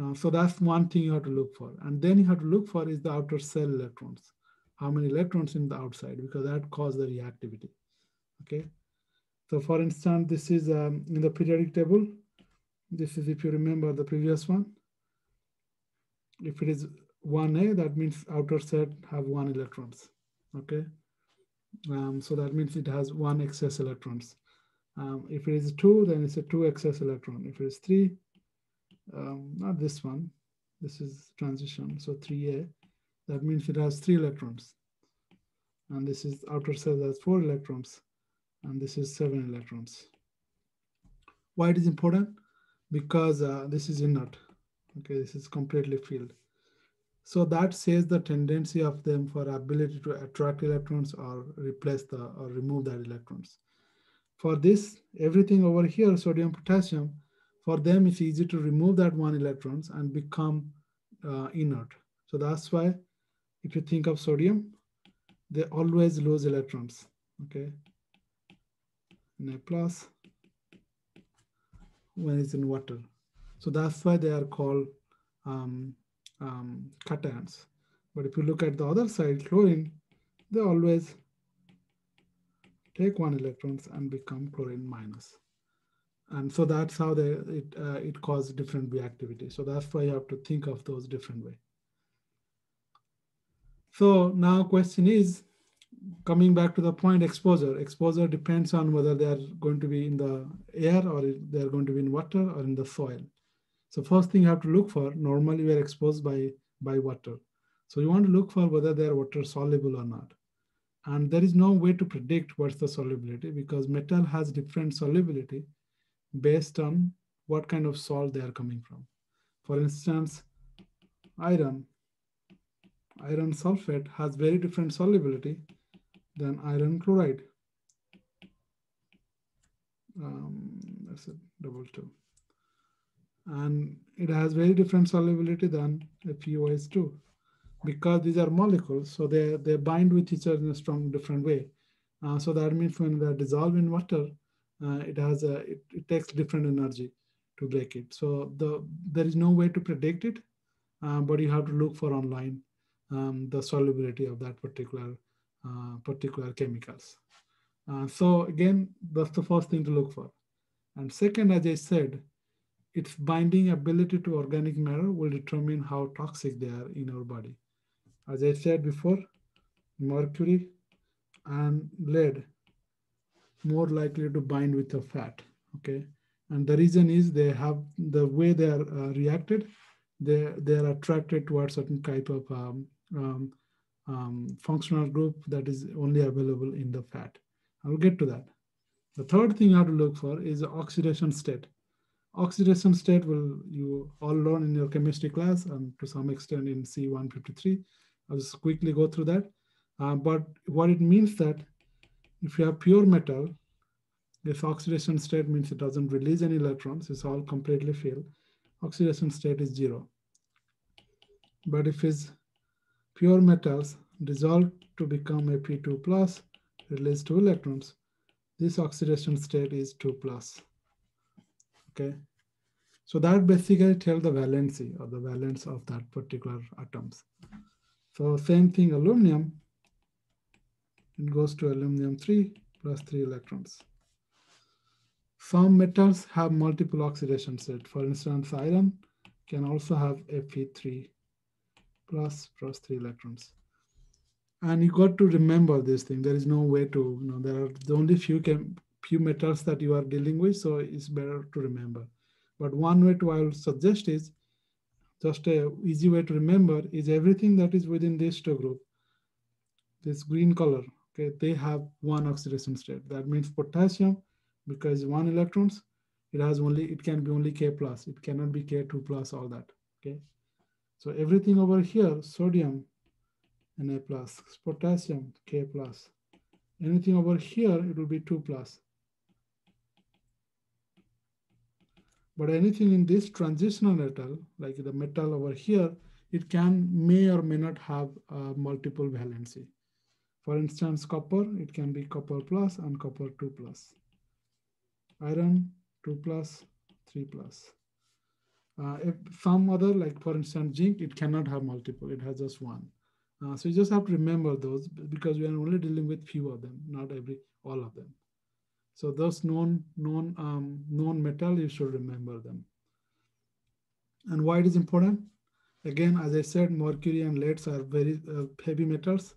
Uh, so that's one thing you have to look for. And then you have to look for is the outer cell electrons. How many electrons in the outside, because that causes the reactivity, okay? So for instance, this is um, in the periodic table. This is, if you remember the previous one. If it is 1A, that means outer set have one electrons, okay? Um, so that means it has one excess electrons. Um, if it is two, then it's a two excess electron. If it is three, um, not this one, this is transition, so 3A, that means it has three electrons. And this is outer cell has four electrons and this is seven electrons. Why it is important? Because uh, this is inert. Okay, this is completely filled. So that says the tendency of them for ability to attract electrons or replace the or remove that electrons. For this, everything over here, sodium, potassium, for them it's easy to remove that one electrons and become uh, inert. So that's why if you think of sodium, they always lose electrons. Okay, Na plus when it's in water. So that's why they are called um, um, cations. But if you look at the other side, chlorine, they always take one electrons and become chlorine minus. And so that's how they, it, uh, it causes different reactivity. So that's why you have to think of those different way. So now question is, coming back to the point exposure. Exposure depends on whether they are going to be in the air or they are going to be in water or in the soil. So first thing you have to look for normally we are exposed by by water. So you want to look for whether they are water soluble or not. And there is no way to predict what's the solubility because metal has different solubility based on what kind of salt they are coming from. For instance iron. Iron sulfate has very different solubility than iron chloride. Um, that's a double two. And it has very different solubility than FeOH2 because these are molecules, so they, they bind with each other in a strong different way. Uh, so that means when they dissolve in water, uh, it has a it, it, takes different energy to break it. So the there is no way to predict it, uh, but you have to look for online um, the solubility of that particular particular chemicals. Uh, so again, that's the first thing to look for. And second, as I said, its binding ability to organic matter will determine how toxic they are in our body. As I said before, mercury and lead more likely to bind with the fat, okay? And the reason is they have, the way they are uh, reacted, they, they are attracted towards certain type of um, um, um, functional group that is only available in the fat. I'll get to that. The third thing you have to look for is oxidation state. Oxidation state will you all learn in your chemistry class and to some extent in C153. I'll just quickly go through that. Uh, but what it means that if you have pure metal, this oxidation state means it doesn't release any electrons. It's all completely filled. Oxidation state is zero. But if it's pure metals dissolve to become Fe2 plus, release two electrons, this oxidation state is 2 plus. Okay. So that basically tells the valency or the valence of that particular atoms. So same thing, aluminum, it goes to aluminum 3 plus 3 electrons. Some metals have multiple oxidation states. For instance, iron can also have Fe3 plus plus 3 electrons. And you got to remember this thing. There is no way to, you know, there are the only few few metals that you are dealing with, so it's better to remember. But one way to I will suggest is just a easy way to remember is everything that is within this two group, this green color, okay, they have one oxidation state. That means potassium, because one electrons, it has only, it can be only K plus. It cannot be K2 plus, all that, okay? So everything over here, sodium, Na plus, potassium, K plus. Anything over here, it will be 2 plus. But anything in this transitional metal, like the metal over here, it can may or may not have uh, multiple valency. For instance, copper, it can be copper plus and copper 2 plus. Iron, 2 plus, 3 plus. Uh, if some other, like for instance, zinc, it cannot have multiple, it has just one. Uh, so you just have to remember those because we are only dealing with few of them, not every all of them. So those known known um, known metal, you should remember them. And why it is important? Again, as I said, mercury and leads are very uh, heavy metals,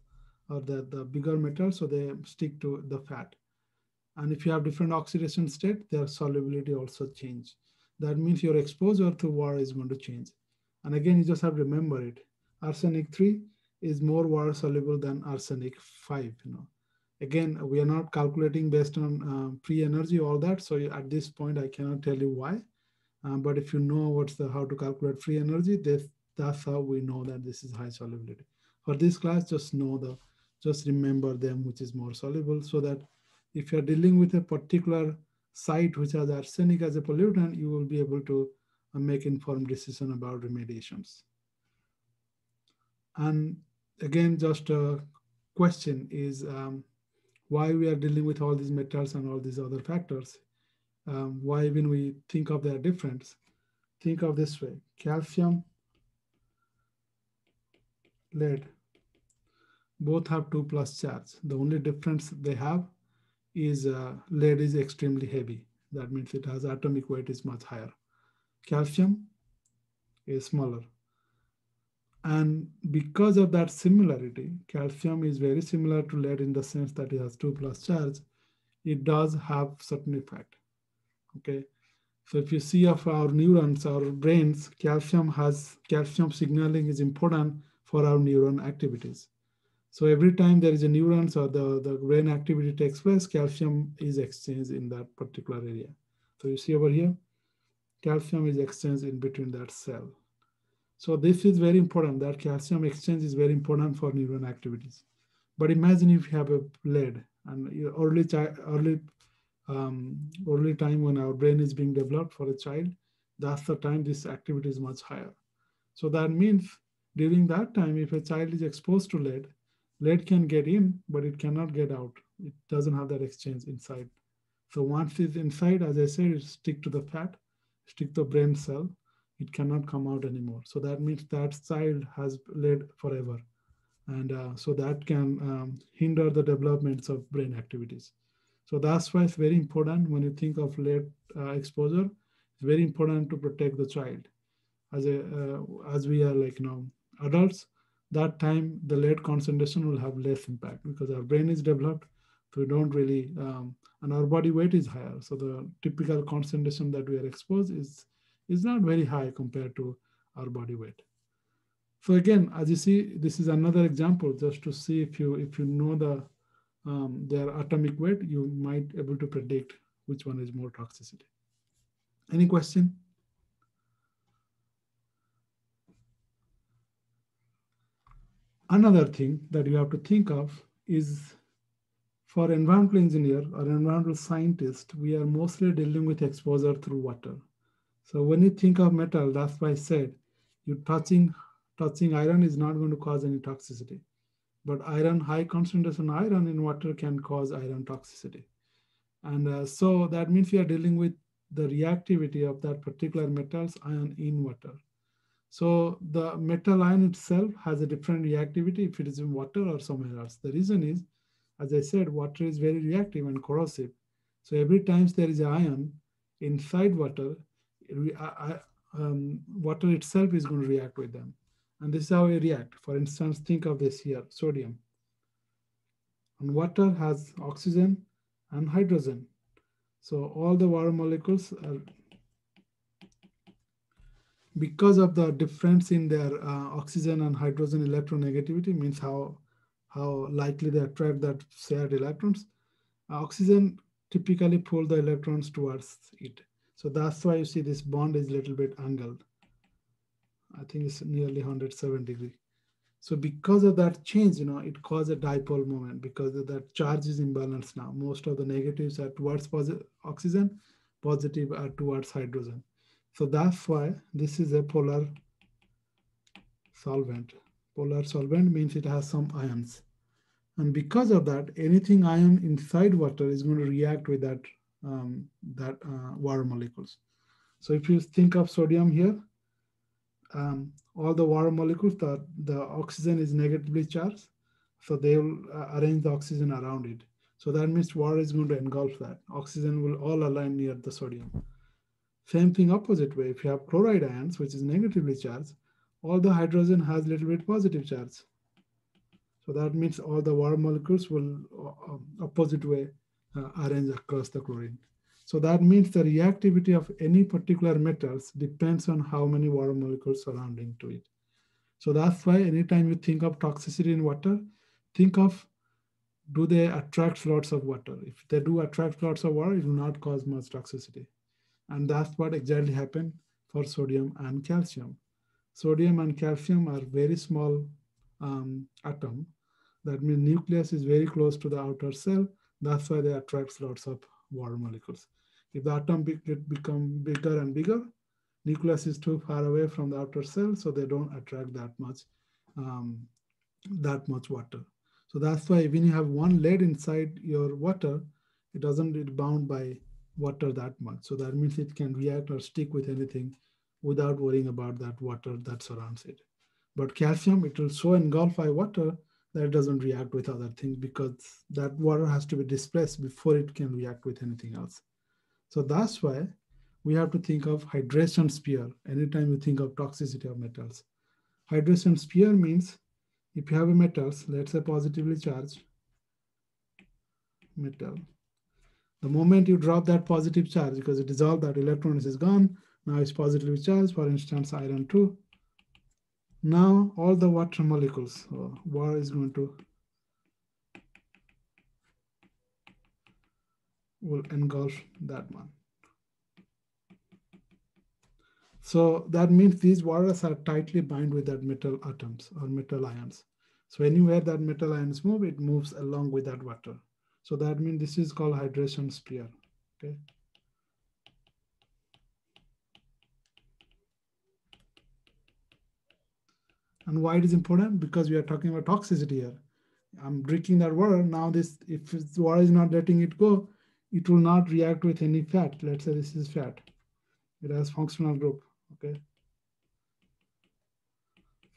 or the, the bigger metals, so they stick to the fat. And if you have different oxidation state, their solubility also change. That means your exposure to water is going to change. And again, you just have to remember it. Arsenic 3 is more water soluble than arsenic 5 you know again we are not calculating based on uh, free energy all that so at this point i cannot tell you why uh, but if you know what's the how to calculate free energy this, that's how we know that this is high solubility for this class just know the just remember them which is more soluble so that if you're dealing with a particular site which has arsenic as a pollutant you will be able to uh, make informed decision about remediations and again, just a question is um, why we are dealing with all these metals and all these other factors. Um, why when we think of their difference, think of this way, calcium, lead, both have two plus charge. The only difference they have is uh, lead is extremely heavy. That means it has atomic weight is much higher. Calcium is smaller. And because of that similarity, calcium is very similar to lead in the sense that it has two plus charge. It does have certain effect. Okay. So if you see of our neurons, our brains, calcium has calcium signaling is important for our neuron activities. So every time there is a neurons or the, the brain activity takes place, calcium is exchanged in that particular area. So you see over here, calcium is exchanged in between that cell. So this is very important. That calcium exchange is very important for neuron activities. But imagine if you have a lead and early early um, early time when our brain is being developed for a child, that's the time this activity is much higher. So that means during that time, if a child is exposed to lead, lead can get in, but it cannot get out. It doesn't have that exchange inside. So once it's inside, as I said, it stick to the fat, stick to the brain cell, it cannot come out anymore. So that means that child has lead forever. And uh, so that can um, hinder the developments of brain activities. So that's why it's very important when you think of lead uh, exposure, it's very important to protect the child. As, a, uh, as we are like, you know, adults, that time the lead concentration will have less impact because our brain is developed. So we don't really, um, and our body weight is higher. So the typical concentration that we are exposed is is not very high compared to our body weight. So again, as you see, this is another example just to see if you if you know the um, their atomic weight, you might able to predict which one is more toxicity. Any question? Another thing that you have to think of is for environmental engineer or environmental scientist, we are mostly dealing with exposure through water. So when you think of metal, that's why I said you touching touching iron is not going to cause any toxicity. But iron, high concentration iron in water can cause iron toxicity. And uh, so that means we are dealing with the reactivity of that particular metal's ion in water. So the metal ion itself has a different reactivity if it is in water or somewhere else. The reason is, as I said, water is very reactive and corrosive. So every time there is an ion inside water, um, water itself is going to react with them. And this is how we react. For instance, think of this here, sodium. And water has oxygen and hydrogen. So all the water molecules are because of the difference in their uh, oxygen and hydrogen electronegativity means how how likely they attract that shared electrons. Uh, oxygen typically pull the electrons towards it. So that's why you see this bond is a little bit angled. I think it's nearly 107 degree. So because of that change, you know, it causes a dipole moment because that charge is imbalanced now. Most of the negatives are towards oxygen, positive are towards hydrogen. So that's why this is a polar solvent. Polar solvent means it has some ions. And because of that, anything ion inside water is going to react with that, um, that uh, water molecules. So if you think of sodium here, um, all the water molecules, the, the oxygen is negatively charged. So they will uh, arrange the oxygen around it. So that means water is going to engulf that. Oxygen will all align near the sodium. Same thing opposite way. If you have chloride ions, which is negatively charged, all the hydrogen has little bit positive charge. So that means all the water molecules will uh, um, opposite way uh, arrange across the chlorine. So that means the reactivity of any particular metals depends on how many water molecules surrounding to it. So that's why anytime you think of toxicity in water, think of do they attract lots of water? If they do attract lots of water, it will not cause much toxicity. And that's what exactly happened for sodium and calcium. Sodium and calcium are very small um, atom. That means nucleus is very close to the outer cell. That's why they attract lots of water molecules. If the atom be, become bigger and bigger, nucleus is too far away from the outer cell, so they don't attract that much, um, that much water. So that's why when you have one lead inside your water, it doesn't get bound by water that much. So that means it can react or stick with anything without worrying about that water that surrounds it. But calcium, it will so engulf by water that it doesn't react with other things because that water has to be displaced before it can react with anything else. So that's why we have to think of hydration sphere anytime you think of toxicity of metals. Hydration sphere means if you have a metals, let's say positively charged metal, the moment you drop that positive charge, because it dissolved, that electron is gone, now it's positively charged, for instance, iron 2. Now all the water molecules, so water is going to will engulf that one. So that means these waters are tightly bound with that metal atoms or metal ions. So anywhere that metal ions move, it moves along with that water. So that means this is called hydration sphere, okay? And why it is important? Because we are talking about toxicity here. I'm drinking that water. Now this, if water is not letting it go, it will not react with any fat. Let's say this is fat. It has functional group, okay?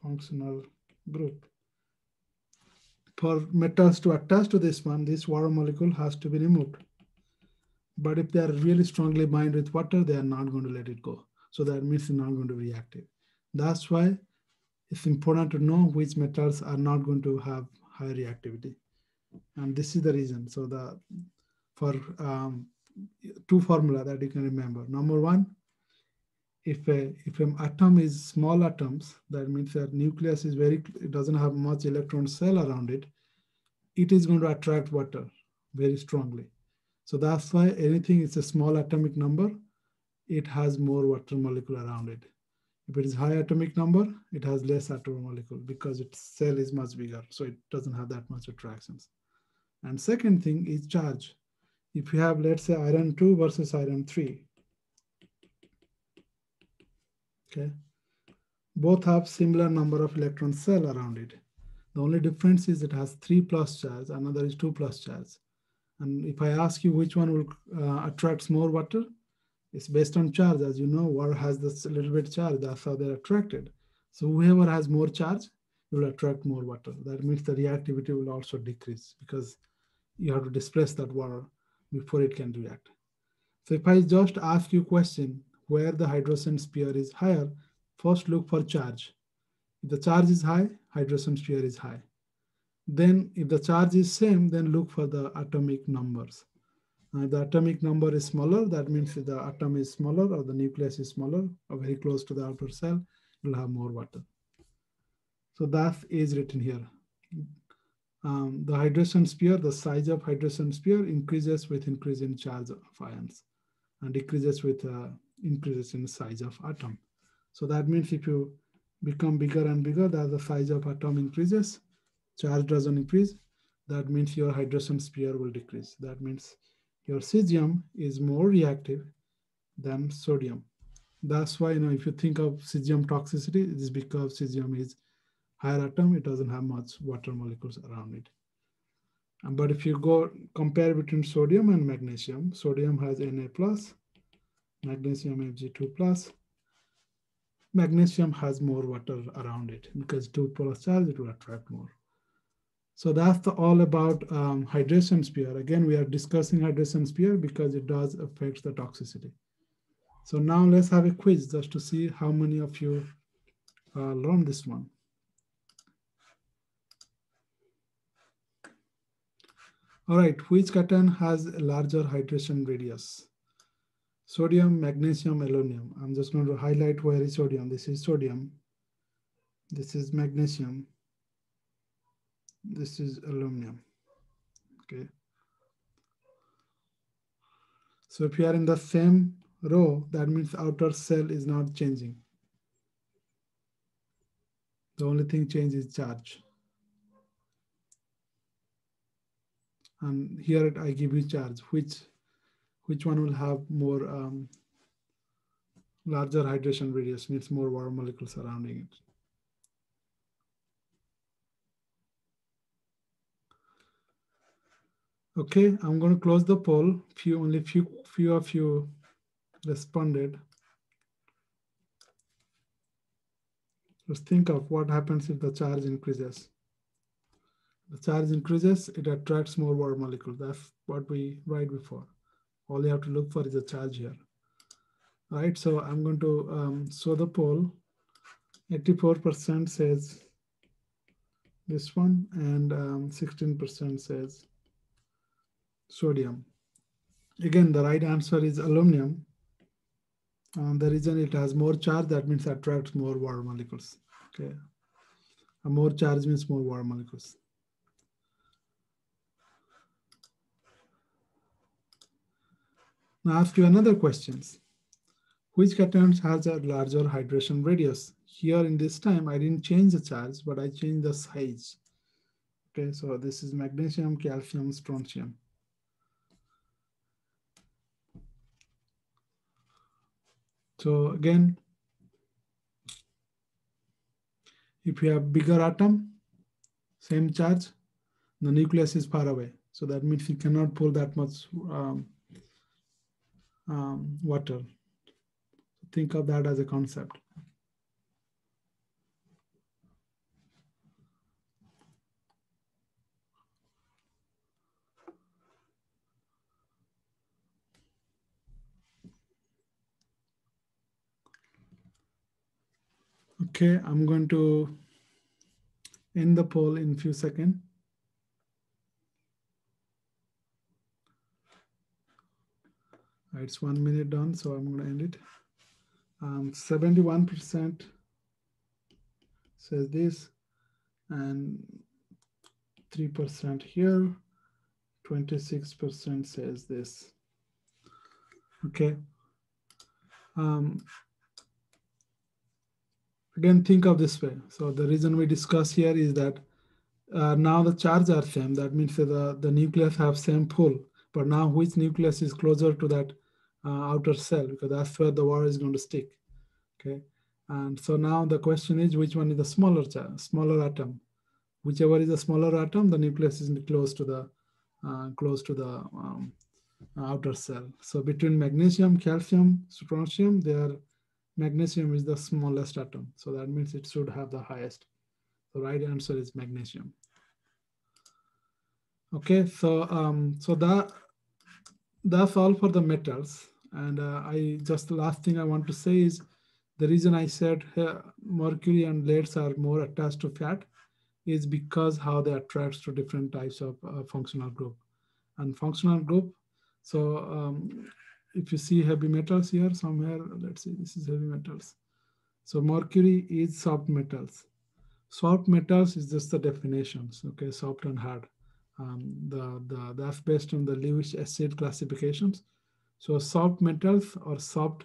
Functional group for metals to attach to this one, this water molecule has to be removed. But if they are really strongly bound with water, they are not going to let it go. So that means it's not going to be reactive. That's why it's important to know which metals are not going to have high reactivity. And this is the reason. So the for um, two formula that you can remember. Number one, if a if an atom is small atoms, that means that nucleus is very it doesn't have much electron cell around it. it is going to attract water very strongly. So that's why anything is a small atomic number, it has more water molecule around it. If it is high atomic number, it has less atom molecule because its cell is much bigger. So it doesn't have that much attractions. And second thing is charge. If you have, let's say iron 2 versus iron 3. Okay. Both have similar number of electron cell around it. The only difference is it has three plus charge, another is two plus charge. And if I ask you which one will uh, attracts more water, it's based on charge. As you know, water has this little bit charge. That's how they're attracted. So whoever has more charge will attract more water. That means the reactivity will also decrease because you have to displace that water before it can react. So if I just ask you a question where the hydration sphere is higher, first look for charge. If the charge is high, hydration sphere is high. Then if the charge is same, then look for the atomic numbers. Uh, the atomic number is smaller, that means if the atom is smaller or the nucleus is smaller or very close to the outer cell, you'll have more water. So that is written here. Um, the hydration sphere, the size of hydration sphere increases with increase in charge of ions and decreases with uh, increases in size of atom. So that means if you become bigger and bigger, that the size of atom increases, charge doesn't increase, that means your hydration sphere will decrease. That means your cesium is more reactive than sodium. That's why, you know, if you think of cesium toxicity, it is because cesium is higher atom, it doesn't have much water molecules around it. But if you go compare between sodium and magnesium, sodium has Na plus, magnesium Mg2 plus. Magnesium has more water around it because two plus charge, it will attract more. So that's the, all about um, hydration sphere. Again, we are discussing hydration sphere because it does affect the toxicity. So now let's have a quiz just to see how many of you uh, learned this one. All right, which cation has a larger hydration radius? Sodium, magnesium, aluminum. I'm just going to highlight where is sodium. This is sodium. This is magnesium this is aluminum okay so if you are in the same row that means outer cell is not changing the only thing change is charge and here I give you charge which which one will have more um, larger hydration radius needs more water molecules surrounding it Okay, I'm going to close the poll. Few only few few of you responded. Just think of what happens if the charge increases. The charge increases, it attracts more water molecules. That's what we write before. All you have to look for is a charge here. Right, so I'm going to um, show the poll. 84% says this one and 16% um, says sodium. Again, the right answer is aluminum. Um, the reason it has more charge, that means attracts more water molecules. Okay. A more charge means more water molecules. Now ask you another questions. Which cation has a larger hydration radius? Here in this time, I didn't change the charge, but I changed the size. Okay, so this is magnesium, calcium, strontium. So again, if you have bigger atom, same charge, the nucleus is far away. So that means you cannot pull that much um, um, water. Think of that as a concept. Okay, I'm going to end the poll in a few seconds. It's one minute done, so I'm going to end it. 71% um, says this, and 3% here, 26% says this. Okay. Um, again, think of this way. So the reason we discuss here is that uh, now the charge are same. That means that the, the nucleus have same pull. But now which nucleus is closer to that uh, outer cell? Because that's where the wire is going to stick. Okay. And so now the question is which one is the smaller smaller atom? Whichever is the smaller atom, the nucleus is close to the uh, close to the um, outer cell. So between magnesium, calcium, strontium, their magnesium is the smallest atom. So that means it should have the highest. The right answer is magnesium. Okay, so um, so that that's all for the metals. And uh, I just the last thing I want to say is the reason I said uh, mercury and leads are more attached to fat is because how they attract to different types of uh, functional group. And functional group, so um, if you see heavy metals here somewhere, let's see, this is heavy metals. So mercury is soft metals. Soft metals is just the definitions, okay, soft and hard. Um, the, the, that's based on the Lewis acid classifications. So soft metals or soft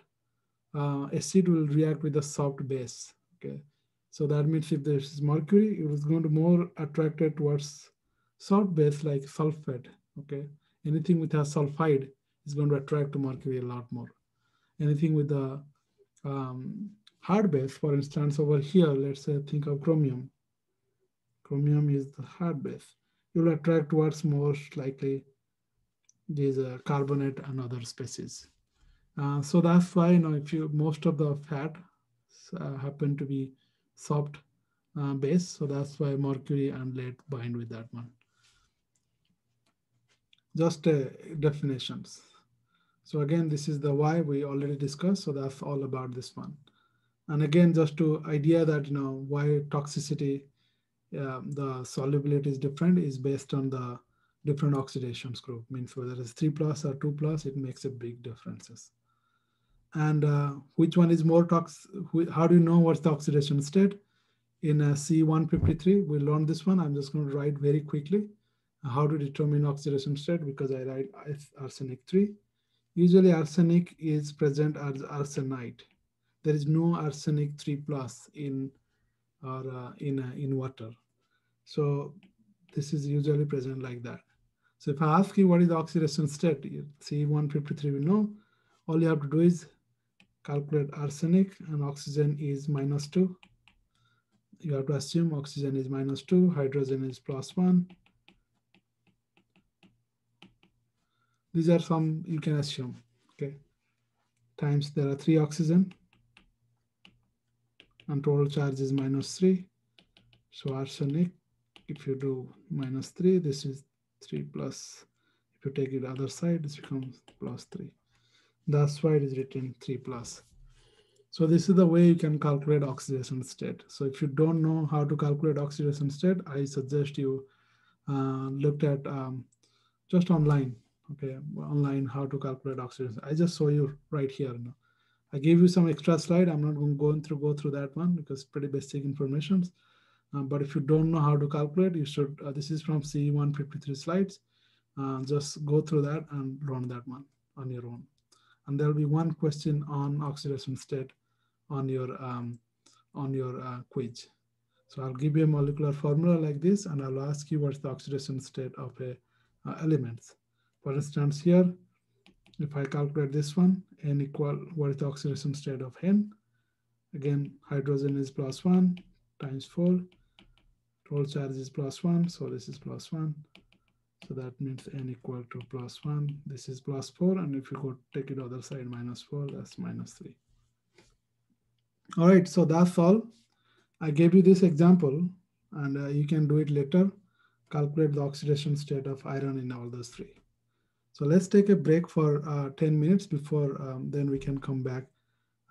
uh, acid will react with a soft base, okay. So that means if there is mercury, it is going to more attracted towards soft base like sulfate, okay. Anything with a sulfide is going to attract to mercury a lot more. Anything with a um, hard base, for instance, over here, let's say think of chromium. Chromium is the hard base. You will attract towards most likely these uh, carbonate and other species. Uh, so that's why you know if you most of the fat uh, happen to be soft uh, base, so that's why mercury and lead bind with that one. Just uh, definitions. So again, this is the why we already discussed. So that's all about this one. And again, just to idea that, you know, why toxicity, uh, the solubility is different is based on the different oxidations group. Means whether it's three plus or two plus, it makes a big differences. And uh, which one is more tox? How do you know what's the oxidation state? In a C153, we learned this one. I'm just going to write very quickly how to determine oxidation state because I write arsenic 3. Usually arsenic is present as arsenite. There is no arsenic 3 plus in or uh, in, uh, in water. So this is usually present like that. So if I ask you what is the oxidation state, C153 we know. All you have to do is calculate arsenic and oxygen is minus 2. You have to assume oxygen is minus 2, hydrogen is plus 1, These are some you can assume, okay? Times there are three oxygen and total charge is minus three. So arsenic, if you do minus three, this is three plus. If you take it other side, this becomes plus three. That's why it is written three plus. So this is the way you can calculate oxidation state. So if you don't know how to calculate oxidation state, I suggest you uh, looked at um, just online okay, online how to calculate oxidation. I just show you right here. I gave you some extra slide. I'm not going to go through go through that one because pretty basic information. Um, but if you don't know how to calculate, you should. Uh, this is from C153 slides. Uh, just go through that and learn that one on your own. And there'll be one question on oxidation state on your um, on your uh, quiz. So I'll give you a molecular formula like this, and I'll ask you what's the oxidation state of a uh, elements. For instance, here, if I calculate this one, n equal what is the oxidation state of n? Again, hydrogen is plus one times four. Total charge is plus one, so this is plus one. So that means n equal to plus one. This is plus four, and if you go take it other side, minus four, that's minus three. All right, so that's all. I gave you this example, and uh, you can do it later. Calculate the oxidation state of iron in all those three. So let's take a break for uh, 10 minutes before um, then we can come back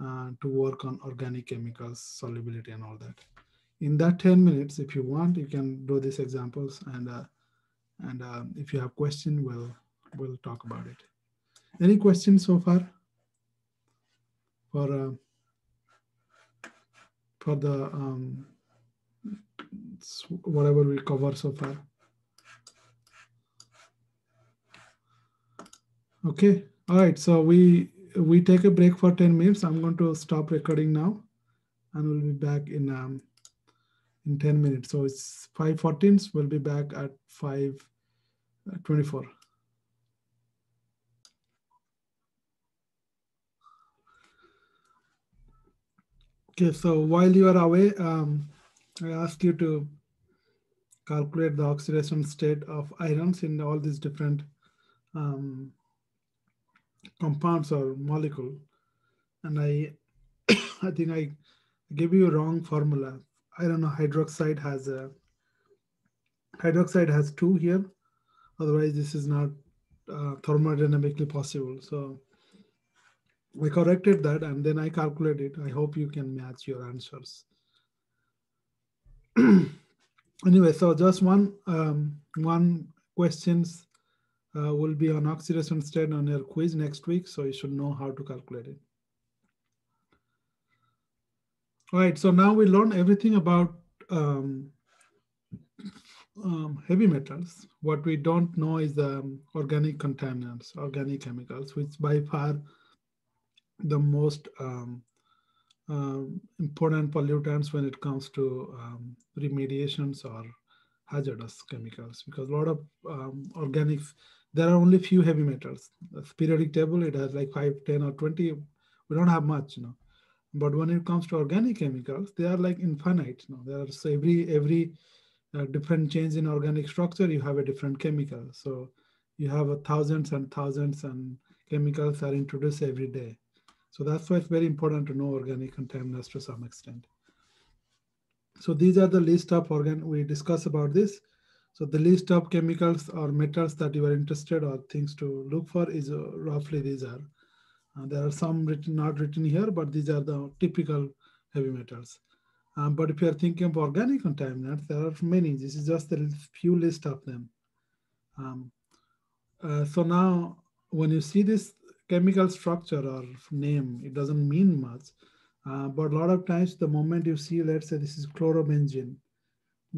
uh, to work on organic chemicals, solubility and all that in that 10 minutes, if you want, you can do these examples and uh, and uh, if you have question, we'll, we'll talk about it. Any questions so far for, uh, for the um, whatever we cover so far? Okay, all right, so we, we take a break for 10 minutes. I'm going to stop recording now and we'll be back in um, in 10 minutes. So it's 5.14, we'll be back at 5.24. Okay, so while you are away, um, I ask you to calculate the oxidation state of ions in all these different um, compounds or molecule. And I, I think I gave you a wrong formula. I don't know, hydroxide has a, hydroxide has two here. Otherwise this is not uh, thermodynamically possible. So we corrected that and then I calculated. I hope you can match your answers. anyway, so just one um, one questions uh, will be on oxidation state on your quiz next week, so you should know how to calculate it. Right, so now we learn everything about um, um, heavy metals. What we don't know is um, organic contaminants, organic chemicals, which by far the most um, uh, important pollutants when it comes to um, remediations or hazardous chemicals because a lot of um, organics, there are only few heavy metals. The periodic table, it has like 5, 10 or 20. We don't have much, you know. But when it comes to organic chemicals, they are like infinite. You know, there's every every uh, different change in organic structure, you have a different chemical. So you have thousands and thousands and chemicals are introduced every day. So that's why it's very important to know organic contaminants to some extent. So these are the list of organ we discuss about this. So the list of chemicals or metals that you are interested or things to look for is uh, roughly these are. Uh, there are some written not written here, but these are the typical heavy metals. Um, but if you are thinking of organic contaminants, there are many. This is just a few list of them. Um, uh, so now when you see this chemical structure or name, it doesn't mean much. Uh, but a lot of times the moment you see, let's say this is chlorobenzene,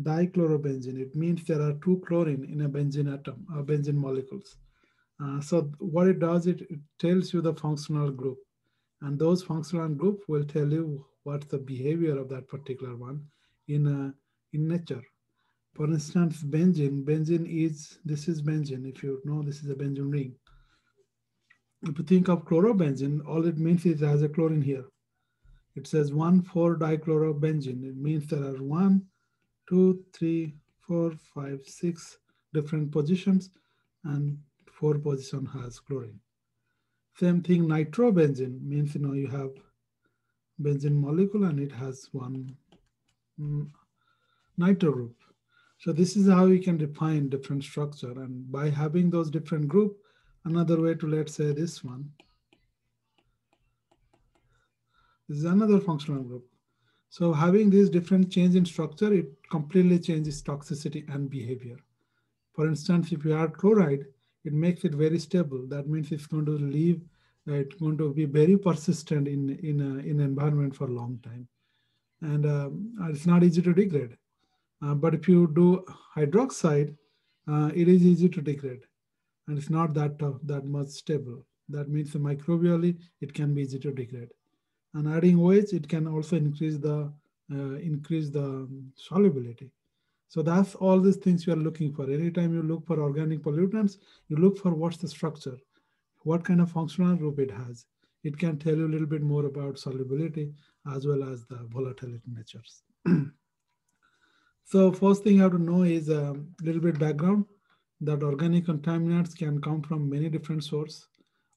dichlorobenzene, it means there are two chlorine in a benzene atom, uh, benzene molecules. Uh, so what it does, it, it tells you the functional group. And those functional group will tell you what's the behavior of that particular one in, uh, in nature. For instance, benzene, benzene is, this is benzene. If you know, this is a benzene ring if you think of chlorobenzene, all it means is it has a chlorine here. It says 1,4-dichlorobenzene. It means there are one, two, three, four, five, six different positions, and four position has chlorine. Same thing, nitrobenzene means you know you have benzene molecule and it has one mm, nitro group. So this is how you can define different structure. And by having those different group, another way to let's say this one. This is another functional group. So having these different change in structure, it completely changes toxicity and behavior. For instance, if you add chloride, it makes it very stable. That means it's going to leave, uh, it's going to be very persistent in, in, a, in environment for a long time. And um, it's not easy to degrade. Uh, but if you do hydroxide, uh, it is easy to degrade and it's not that tough, that much stable. That means microbially, it can be easy to degrade. And adding OH, it can also increase the uh, increase the um, solubility. So that's all these things you are looking for. Anytime you look for organic pollutants, you look for what's the structure, what kind of functional group it has. It can tell you a little bit more about solubility as well as the volatility natures. so first thing you have to know is a little bit background that organic contaminants can come from many different sources.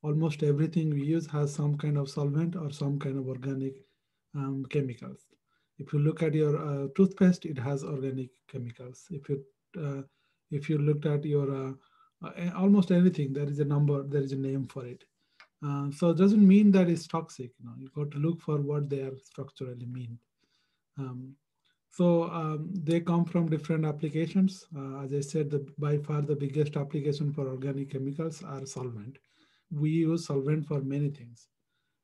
Almost everything we use has some kind of solvent or some kind of organic um, chemicals. If you look at your uh, toothpaste, it has organic chemicals. If you uh, if you looked at your uh, almost anything, there is a number, there is a name for it. Uh, so it doesn't mean that it's toxic. You know, you got to look for what they are structurally mean. Um, so um, they come from different applications. Uh, as I said, the, by far the biggest application for organic chemicals are solvent. We use solvent for many things.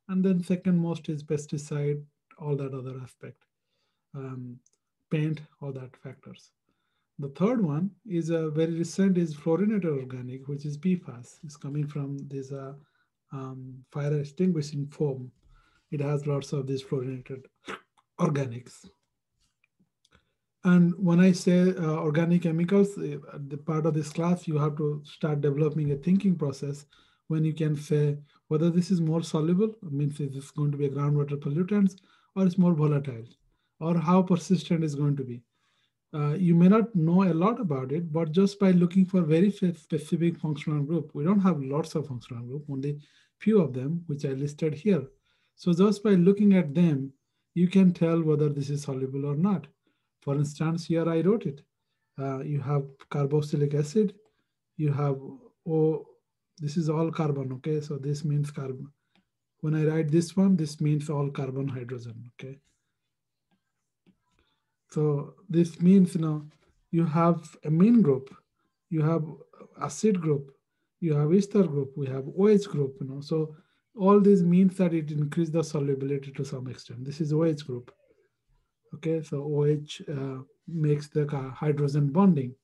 And then second most is pesticide, all that other aspect. Um, paint, all that factors. The third one is a very recent is fluorinated organic, which is PFAS. It's coming from this uh, um, fire extinguishing foam. It has lots of these fluorinated organics. And when I say uh, organic chemicals, uh, the part of this class, you have to start developing a thinking process when you can say whether this is more soluble, means is this going to be a groundwater pollutants, or it's more volatile, or how persistent is going to be. Uh, you may not know a lot about it, but just by looking for very specific functional group, we don't have lots of functional group, only few of them, which I listed here. So just by looking at them, you can tell whether this is soluble or not. For instance, here I wrote it. Uh, you have carboxylic acid, you have, oh, this is all carbon, okay? So this means carbon. When I write this one, this means all carbon hydrogen, okay? So this means, you know, you have a amine group, you have acid group, you have ester group, we have OH group, you know. So all this means that it increases the solubility to some extent. This is OH group. Okay, so OH uh, makes the hydrogen bonding.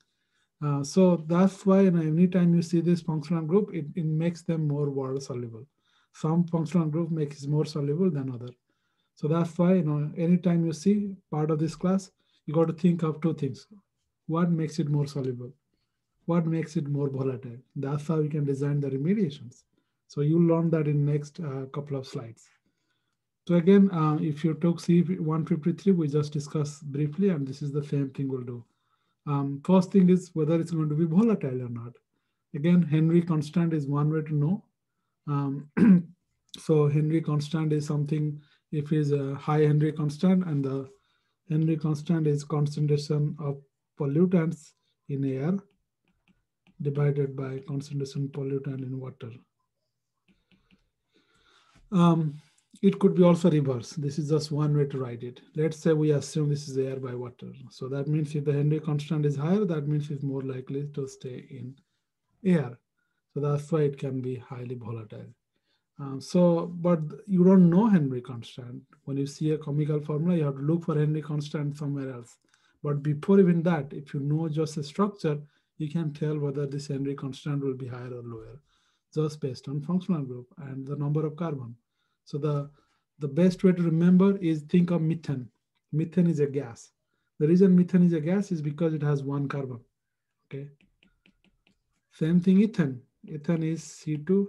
Uh, so that's why you know, anytime you see this functional group, it, it makes them more water soluble. Some functional group makes more soluble than other. So that's why you know anytime you see part of this class, you got to think of two things. What makes it more soluble? What makes it more volatile? That's how you can design the remediations. So you'll learn that in next uh, couple of slides. So again, uh, if you took C153, we just discussed briefly, and this is the same thing we'll do. Um, first thing is whether it's going to be volatile or not. Again, Henry constant is one way to know. Um, so Henry constant is something, if it's a high Henry constant and the Henry constant is concentration of pollutants in air divided by concentration pollutant in water. Um, it could be also reverse. This is just one way to write it. Let's say we assume this is air by water. So that means if the Henry constant is higher, that means it's more likely to stay in air. So that's why it can be highly volatile. Um, so, but you don't know Henry constant. When you see a chemical formula, you have to look for Henry constant somewhere else. But before even that, if you know just the structure, you can tell whether this Henry constant will be higher or lower, just based on functional group and the number of carbon. So the, the best way to remember is think of methane. Methane is a gas. The reason methane is a gas is because it has one carbon, okay? Same thing ethane. Ethane is C2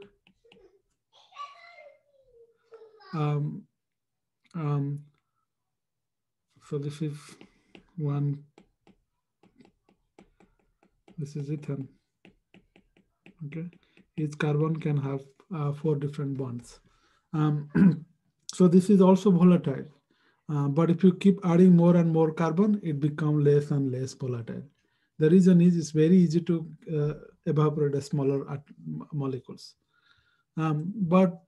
um, um, so this is one, this is ethane, okay? Each carbon can have uh, four different bonds. Um, so this is also volatile. Uh, but if you keep adding more and more carbon, it becomes less and less volatile. The reason is it's very easy to uh, evaporate a smaller molecules. Um, but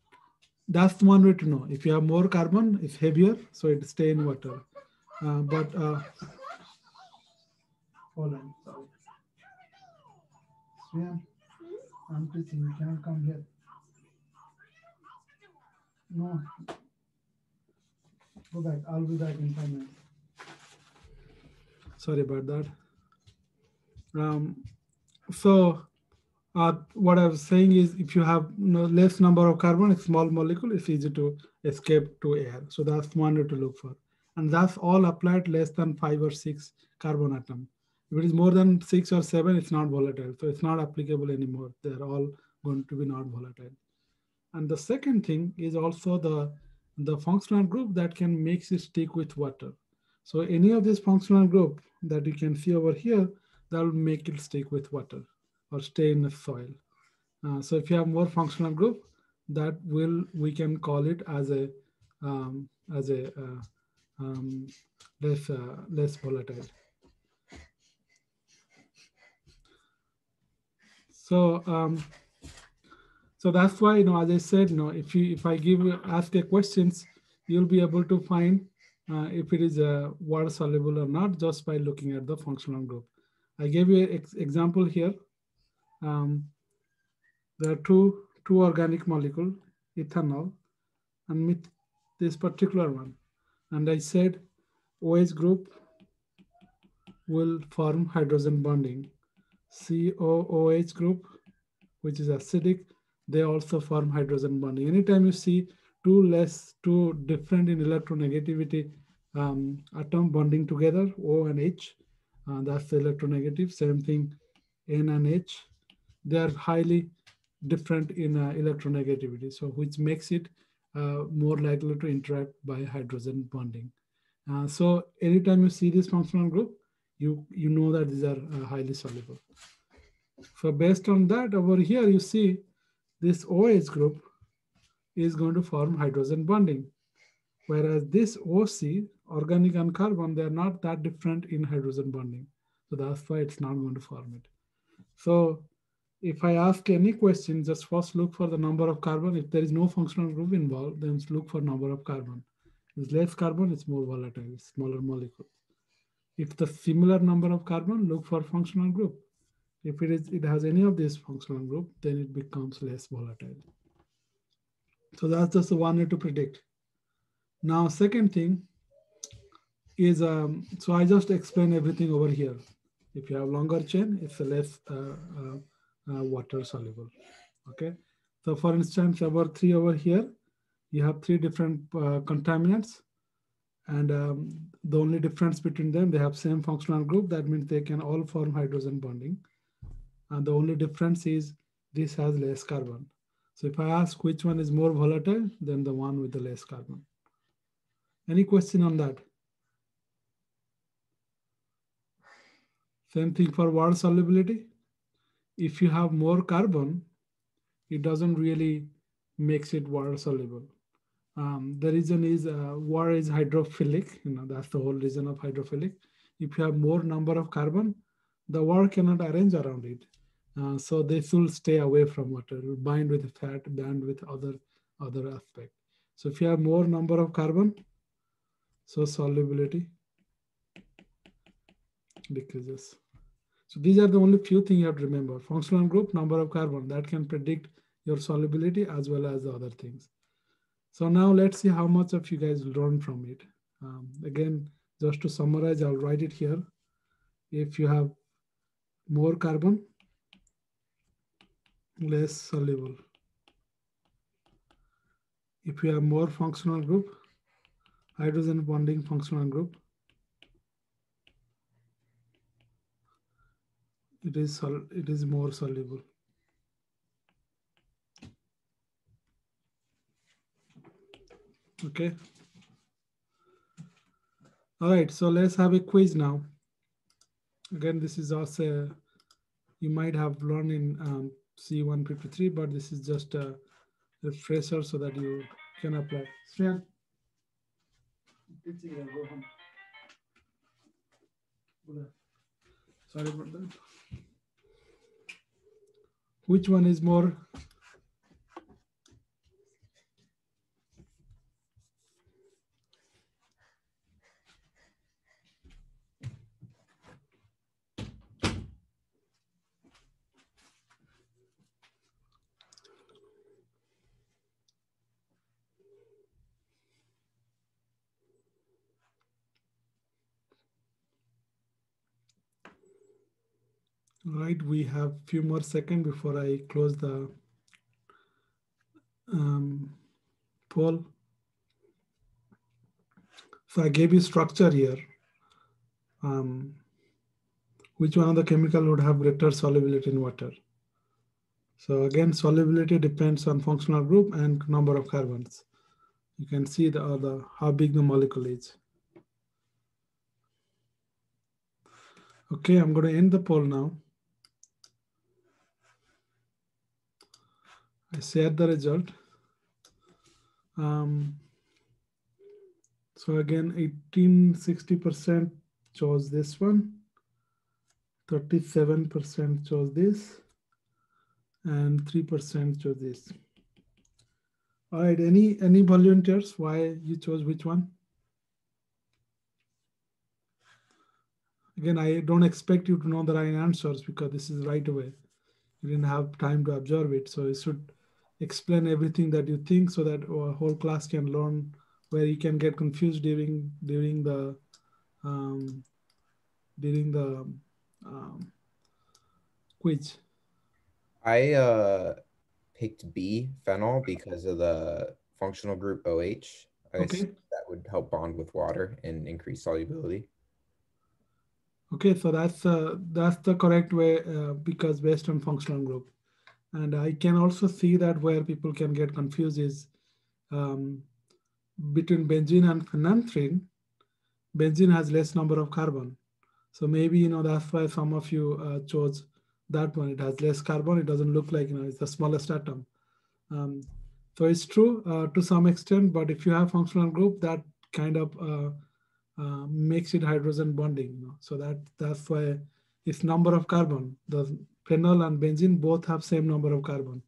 that's one way to know. If you have more carbon, it's heavier, so it stay in water. Uh, but uh, hold on, sorry. Sriyan, I'm teaching. You cannot come here. No. Go back. I'll be back in five minutes. Sorry about that. Um, so uh, what I was saying is if you have you know, less number of carbon, a small molecule, it's easy to escape to air. So that's one to look for. And that's all applied less than five or six carbon atom. If it is more than six or seven, it's not volatile. So it's not applicable anymore. They're all going to be not volatile. And the second thing is also the, the functional group that can make it stick with water. So any of this functional group that you can see over here, that will make it stick with water or stay in the soil. Uh, so if you have more functional group, that will we can call it as a um, as a uh, um, less uh, less volatile. So um, so that's why you know as I said, you know if you if I give ask a questions, you'll be able to find uh, if it is a water soluble or not just by looking at the functional group. I gave you an ex example here um, there are two, two organic molecule, ethanol, and this particular one. And I said OH group will form hydrogen bonding. COOH group, which is acidic, they also form hydrogen bonding. Anytime you see two less, two different in electronegativity um, atom bonding together, O and H, uh, that's the electronegative. Same thing, N and H. They are highly different in uh, electronegativity, so which makes it uh, more likely to interact by hydrogen bonding. Uh, so anytime you see this functional group, you, you know that these are highly soluble. So based on that, over here you see this OH group is going to form hydrogen bonding. Whereas this OC, organic and carbon, they're not that different in hydrogen bonding. So that's why it's not going to form it. So if I ask any question, just first look for the number of carbon. If there is no functional group involved, then look for number of carbon. If less carbon, it's more volatile, smaller molecule. If the similar number of carbon, look for functional group. If it is, it has any of this functional group, then it becomes less volatile. So that's just one way to predict. Now, second thing is, um, so I just explain everything over here. If you have longer chain, it's less uh, uh, uh, water soluble, okay? So for instance, about three over here, you have three different uh, contaminants and um, the only difference between them, they have same functional group. That means they can all form hydrogen bonding. And the only difference is this has less carbon. So if I ask which one is more volatile, then the one with the less carbon. Any question on that? Same thing for water solubility. If you have more carbon, it doesn't really makes it water soluble. Um, the reason is uh, water is hydrophilic. You know that's the whole reason of hydrophilic. If you have more number of carbon, the water cannot arrange around it. Uh, so they should stay away from water, bind with fat, bind with other other aspect. So if you have more number of carbon, so solubility decreases. So these are the only few things you have to remember. Functional group, number of carbon, that can predict your solubility as well as the other things. So now let's see how much of you guys learn from it. Um, again, just to summarize, I'll write it here. If you have more carbon, less soluble. If you have more functional group, hydrogen bonding functional group, it is it is more soluble. Okay. All right, so let's have a quiz now. Again, this is also, you might have learned in um, C153, but this is just a refresher so that you can apply. Sriyan. Sorry about that. Which one is more right we have a few more seconds before i close the um, poll. So i gave you structure here. Um, which one of the chemical would have greater solubility in water? So again solubility depends on functional group and number of carbons. You can see the, the how big the molecule is. Okay i'm going to end the poll now I share the result. Um, so again, 18, 60% chose this one, 37% chose this, and 3% chose this. All right, any, any volunteers, why you chose which one? Again, I don't expect you to know the right answers because this is right away. You didn't have time to observe it. So it should explain everything that you think so that a whole class can learn where you can get confused during during the um, during the um, quiz? I uh, picked B, phenol, because of the functional group OH. I Okay. that would help bond with water and increase solubility. Okay, so that's uh, that's the correct way uh, because based on functional group, and I can also see that where people can get confused is um, between benzene and phenanthrene. Benzene has less number of carbon, so maybe you know that's why some of you uh, chose that one. It has less carbon. It doesn't look like you know it's the smallest atom. Um, so it's true uh, to some extent, but if you have functional group, that kind of uh, uh, makes it hydrogen bonding. You know? So that that's why it's number of carbon. The phenol and benzene both have same number of carbon.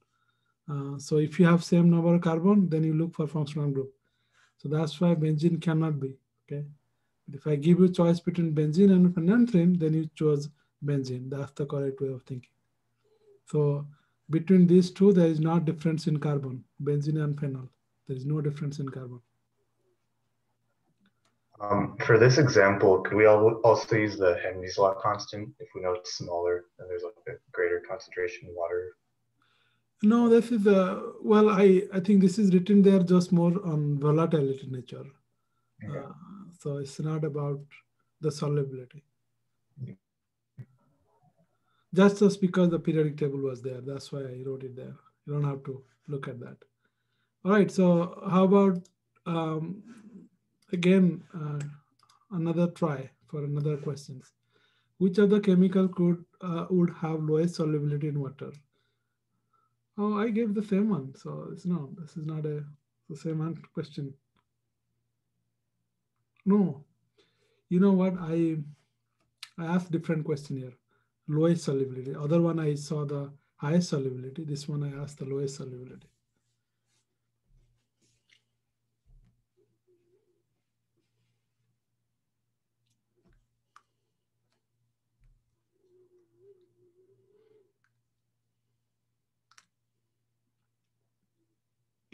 Uh, so if you have same number of carbon, then you look for functional group. So that's why benzene cannot be. Okay. But if I give you choice between benzene and phenanthrene, then you choose benzene. That's the correct way of thinking. So between these two, there is not difference in carbon, benzene and phenol. There is no difference in carbon. Um, for this example, could we also use the Henry's law constant if we know it's smaller and there's like a greater concentration in water? No, this is uh, well. I I think this is written there just more on volatility nature. Okay. Uh, so it's not about the solubility. Just just because the periodic table was there, that's why I wrote it there. You don't have to look at that. All right. So how about um, again uh, another try for another questions? Which other chemical could uh, would have lowest solubility in water? Oh, I gave the same one. So it's no, this is not a the same question. No, you know what? I I asked different question here. Lowest solubility. Other one I saw the highest solubility. This one I asked the lowest solubility.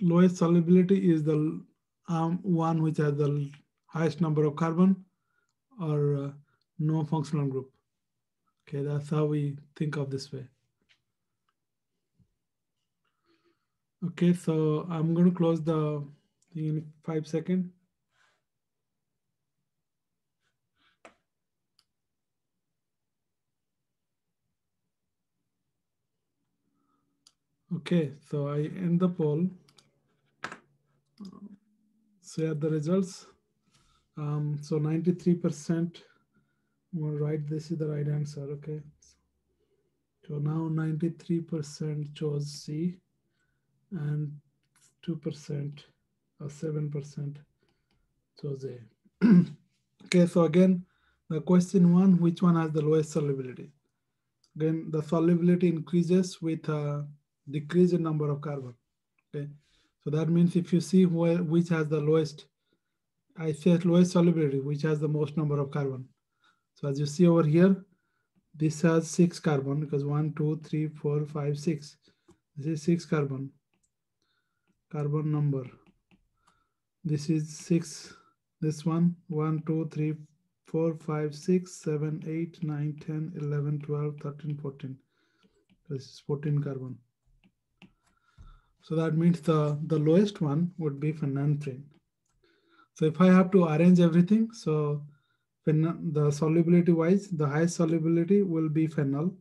Lowest solubility is the um, one which has the highest number of carbon or uh, no functional group. Okay, that's how we think of this way. Okay, so I'm going to close the thing in five seconds. Okay, so I end the poll share the results. Um, so 93% will write this is the right answer. Okay. So now 93% chose C and 2% or 7% chose A. okay. So again, the question one, which one has the lowest solubility? Again, the solubility increases with a decrease in number of carbon. Okay. So that means if you see which has the lowest, I said lowest solubility, which has the most number of carbon. So as you see over here, this has six carbon because one, two, three, four, five, six. This is six carbon, carbon number. This is six, this one, one, two, three, four, five, six, seven, eight, nine, 10, 11, 12, 13, 14. This is 14 carbon. So that means the, the lowest one would be phenanthrene. So if I have to arrange everything, so the solubility wise, the highest solubility will be phenol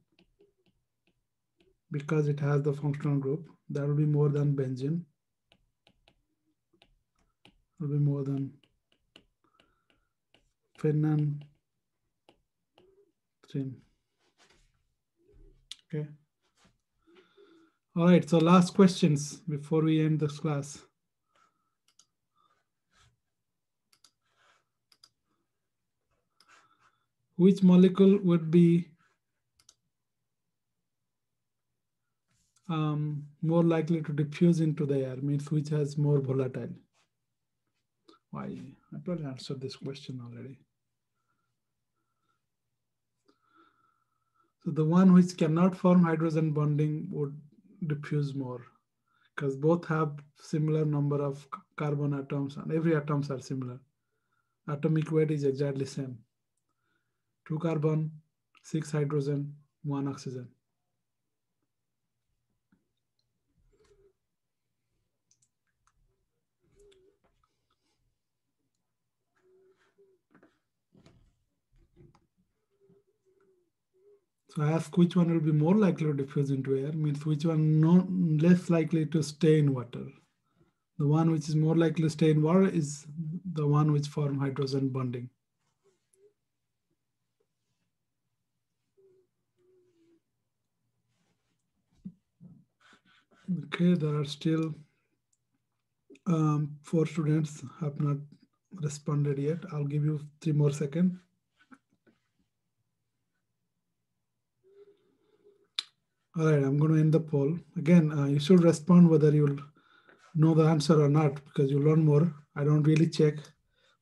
because it has the functional group. That will be more than benzene. It will be more than phenanthrene. Okay. All right, so last questions before we end this class. Which molecule would be um, more likely to diffuse into the air, means which has more volatile? Why? I probably answered this question already. So the one which cannot form hydrogen bonding would diffuse more because both have similar number of carbon atoms and every atoms are similar. Atomic weight is exactly same. two carbon, six hydrogen, one oxygen. So I ask which one will be more likely to diffuse into air, means which one less likely to stay in water. The one which is more likely to stay in water is the one which form hydrogen bonding. Okay, there are still um, four students have not responded yet. I'll give you three more seconds. All right, I'm going to end the poll. Again, uh, you should respond whether you'll know the answer or not because you learn more. I don't really check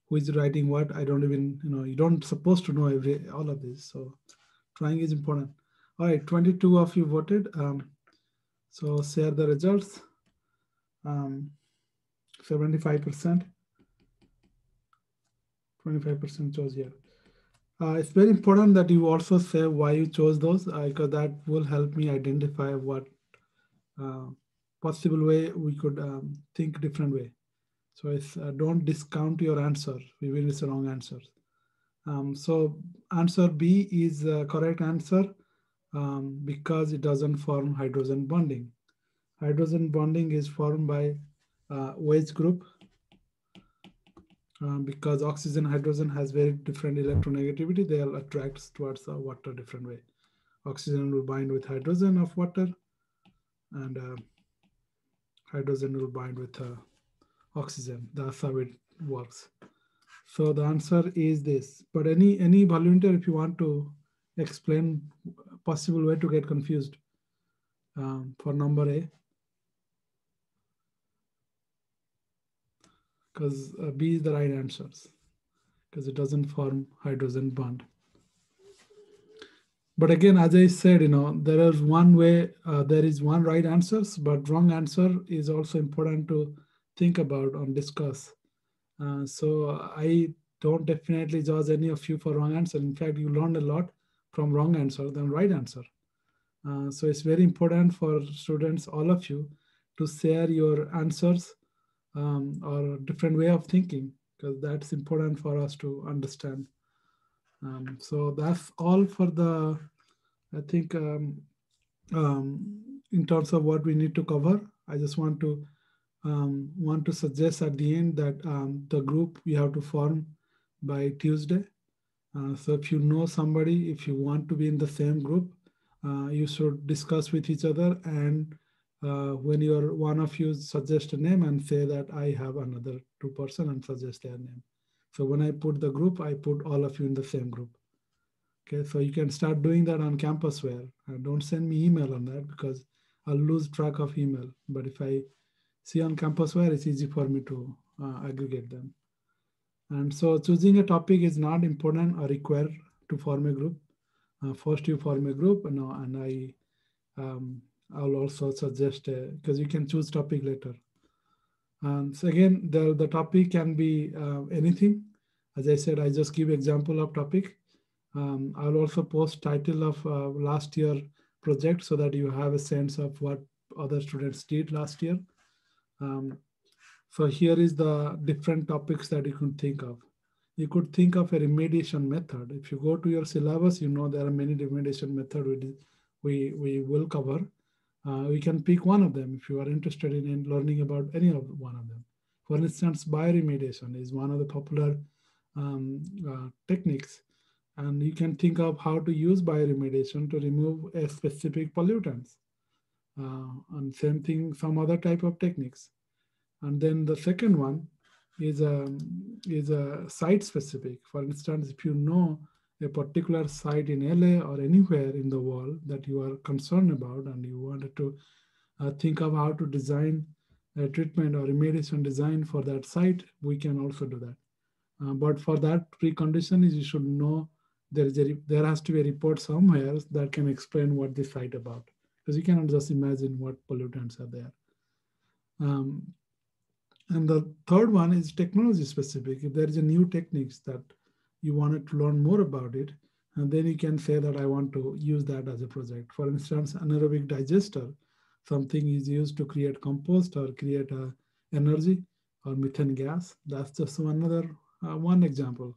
who is writing what. I don't even, you know, you don't supposed to know every all of this. So trying is important. All right, 22 of you voted. Um, so share the results. Um, 75%. 25% chose here. Uh, it's very important that you also say why you chose those uh, because that will help me identify what uh, possible way we could um, think different way. So it's uh, don't discount your answer even it's a wrong answer. Um, so answer B is the correct answer um, because it doesn't form hydrogen bonding. Hydrogen bonding is formed by uh, wedge group um, because oxygen hydrogen has very different electronegativity they'll attract towards the water different way. Oxygen will bind with hydrogen of water and uh, hydrogen will bind with uh, oxygen. That's how it works. So the answer is this. But any any volunteer if you want to explain possible way to get confused um, for number a because uh, B is the right answers because it doesn't form hydrogen bond. But again, as I said, you know, there is one way, uh, there is one right answers, but wrong answer is also important to think about and discuss. Uh, so I don't definitely judge any of you for wrong answer. In fact, you learned a lot from wrong answer than right answer. Uh, so it's very important for students, all of you, to share your answers um, or a different way of thinking because that's important for us to understand. Um, so that's all for the, I think, um, um in terms of what we need to cover. I just want to um, want to suggest at the end that um, the group we have to form by Tuesday. Uh, so if you know somebody, if you want to be in the same group, uh, you should discuss with each other and uh, when you're one of you suggest a name and say that I have another two person and suggest their name. So when I put the group, I put all of you in the same group. Okay, so you can start doing that on Campuswire. And don't send me email on that because I'll lose track of email. But if I see on Campuswire, it's easy for me to uh, aggregate them. And so choosing a topic is not important or required to form a group. Uh, first you form a group and, and I um, I'll also suggest because you can choose topic later. So again, the, the topic can be uh, anything. As I said, I just give example of topic. Um, I'll also post title of uh, last year project so that you have a sense of what other students did last year. Um, so here is the different topics that you could think of. You could think of a remediation method. If you go to your syllabus, you know there are many remediation methods we, we, we will cover. Uh, we can pick one of them if you are interested in, in, learning about any of one of them. For instance, bioremediation is one of the popular um, uh, techniques. And you can think of how to use bioremediation to remove a specific pollutants. Uh, and same thing, some other type of techniques. And then the second one is um, is a site specific. For instance, if you know a particular site in LA or anywhere in the world that you are concerned about and you wanted to uh, think of how to design a treatment or remediation design for that site, we can also do that. Uh, but for that precondition is you should know there is a there has to be a report somewhere that can explain what the site about because you cannot just imagine what pollutants are there. Um, and the third one is technology specific. If there is a new techniques that you wanted to learn more about it, And then you can say that I want to use that as a project. For instance, anaerobic digester, something is used to create compost or create uh, energy or methane gas. That's just another uh, one example.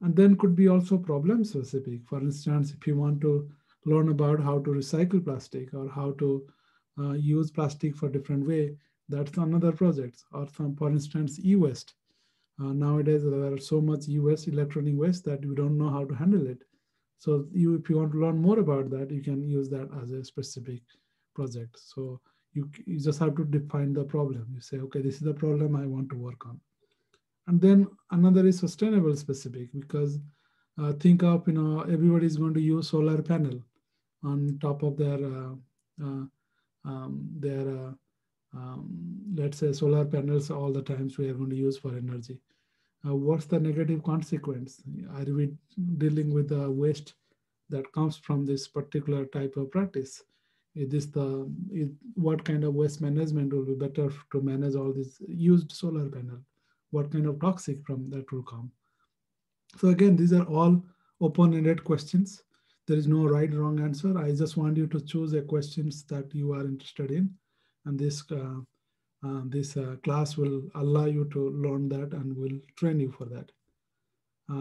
And then could be also problem specific. For instance, if you want to learn about how to recycle plastic or how to uh, use plastic for different way, that's another project. Or some, for instance, e-waste. Uh, nowadays, there are so much e-waste, electronic waste that you don't know how to handle it. So you, if you want to learn more about that, you can use that as a specific project. So you, you just have to define the problem. You say, okay, this is the problem I want to work on. And then another is sustainable specific because uh, think of, you know, everybody is going to use solar panel on top of their, uh, uh, um, their uh, um, let's say solar panels all the times we are going to use for energy. Uh, what's the negative consequence? Are we dealing with the waste that comes from this particular type of practice? Is this the is, what kind of waste management will be better to manage all this used solar panel? What kind of toxic from that will come? So again, these are all open-ended questions. There is no right wrong answer. I just want you to choose a questions that you are interested in, and this uh, uh, this uh, class will allow you to learn that and will train you for that.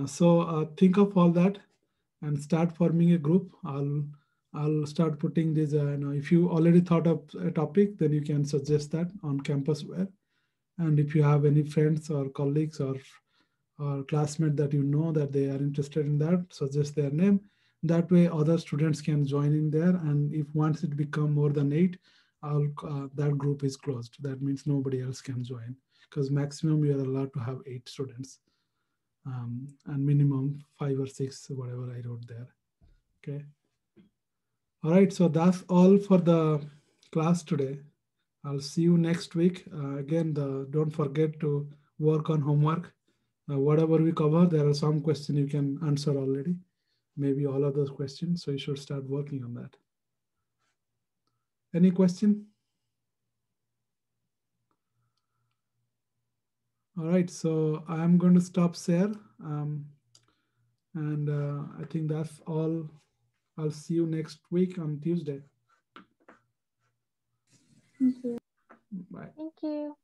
So think of all that and start forming a group. I'll I'll start putting this. You know, if you already thought of a topic, then you can suggest that on Campuswire. And if you have any friends or colleagues or or classmates that you know that they are interested in that, suggest their name. That way, other students can join in there. And if once it become more than eight, uh, that group is closed. That means nobody else can join because maximum you are allowed to have eight students um, and minimum five or six, whatever I wrote there. Okay. All right, so that's all for the class today. I'll see you next week. Uh, again, the, don't forget to work on homework. Uh, whatever we cover, there are some questions you can answer already. Maybe all of those questions. So you should start working on that. Any question? All right, so I'm going to stop share. Um, and uh, I think that's all. I'll see you next week on Tuesday. Thank you. Bye. Thank you.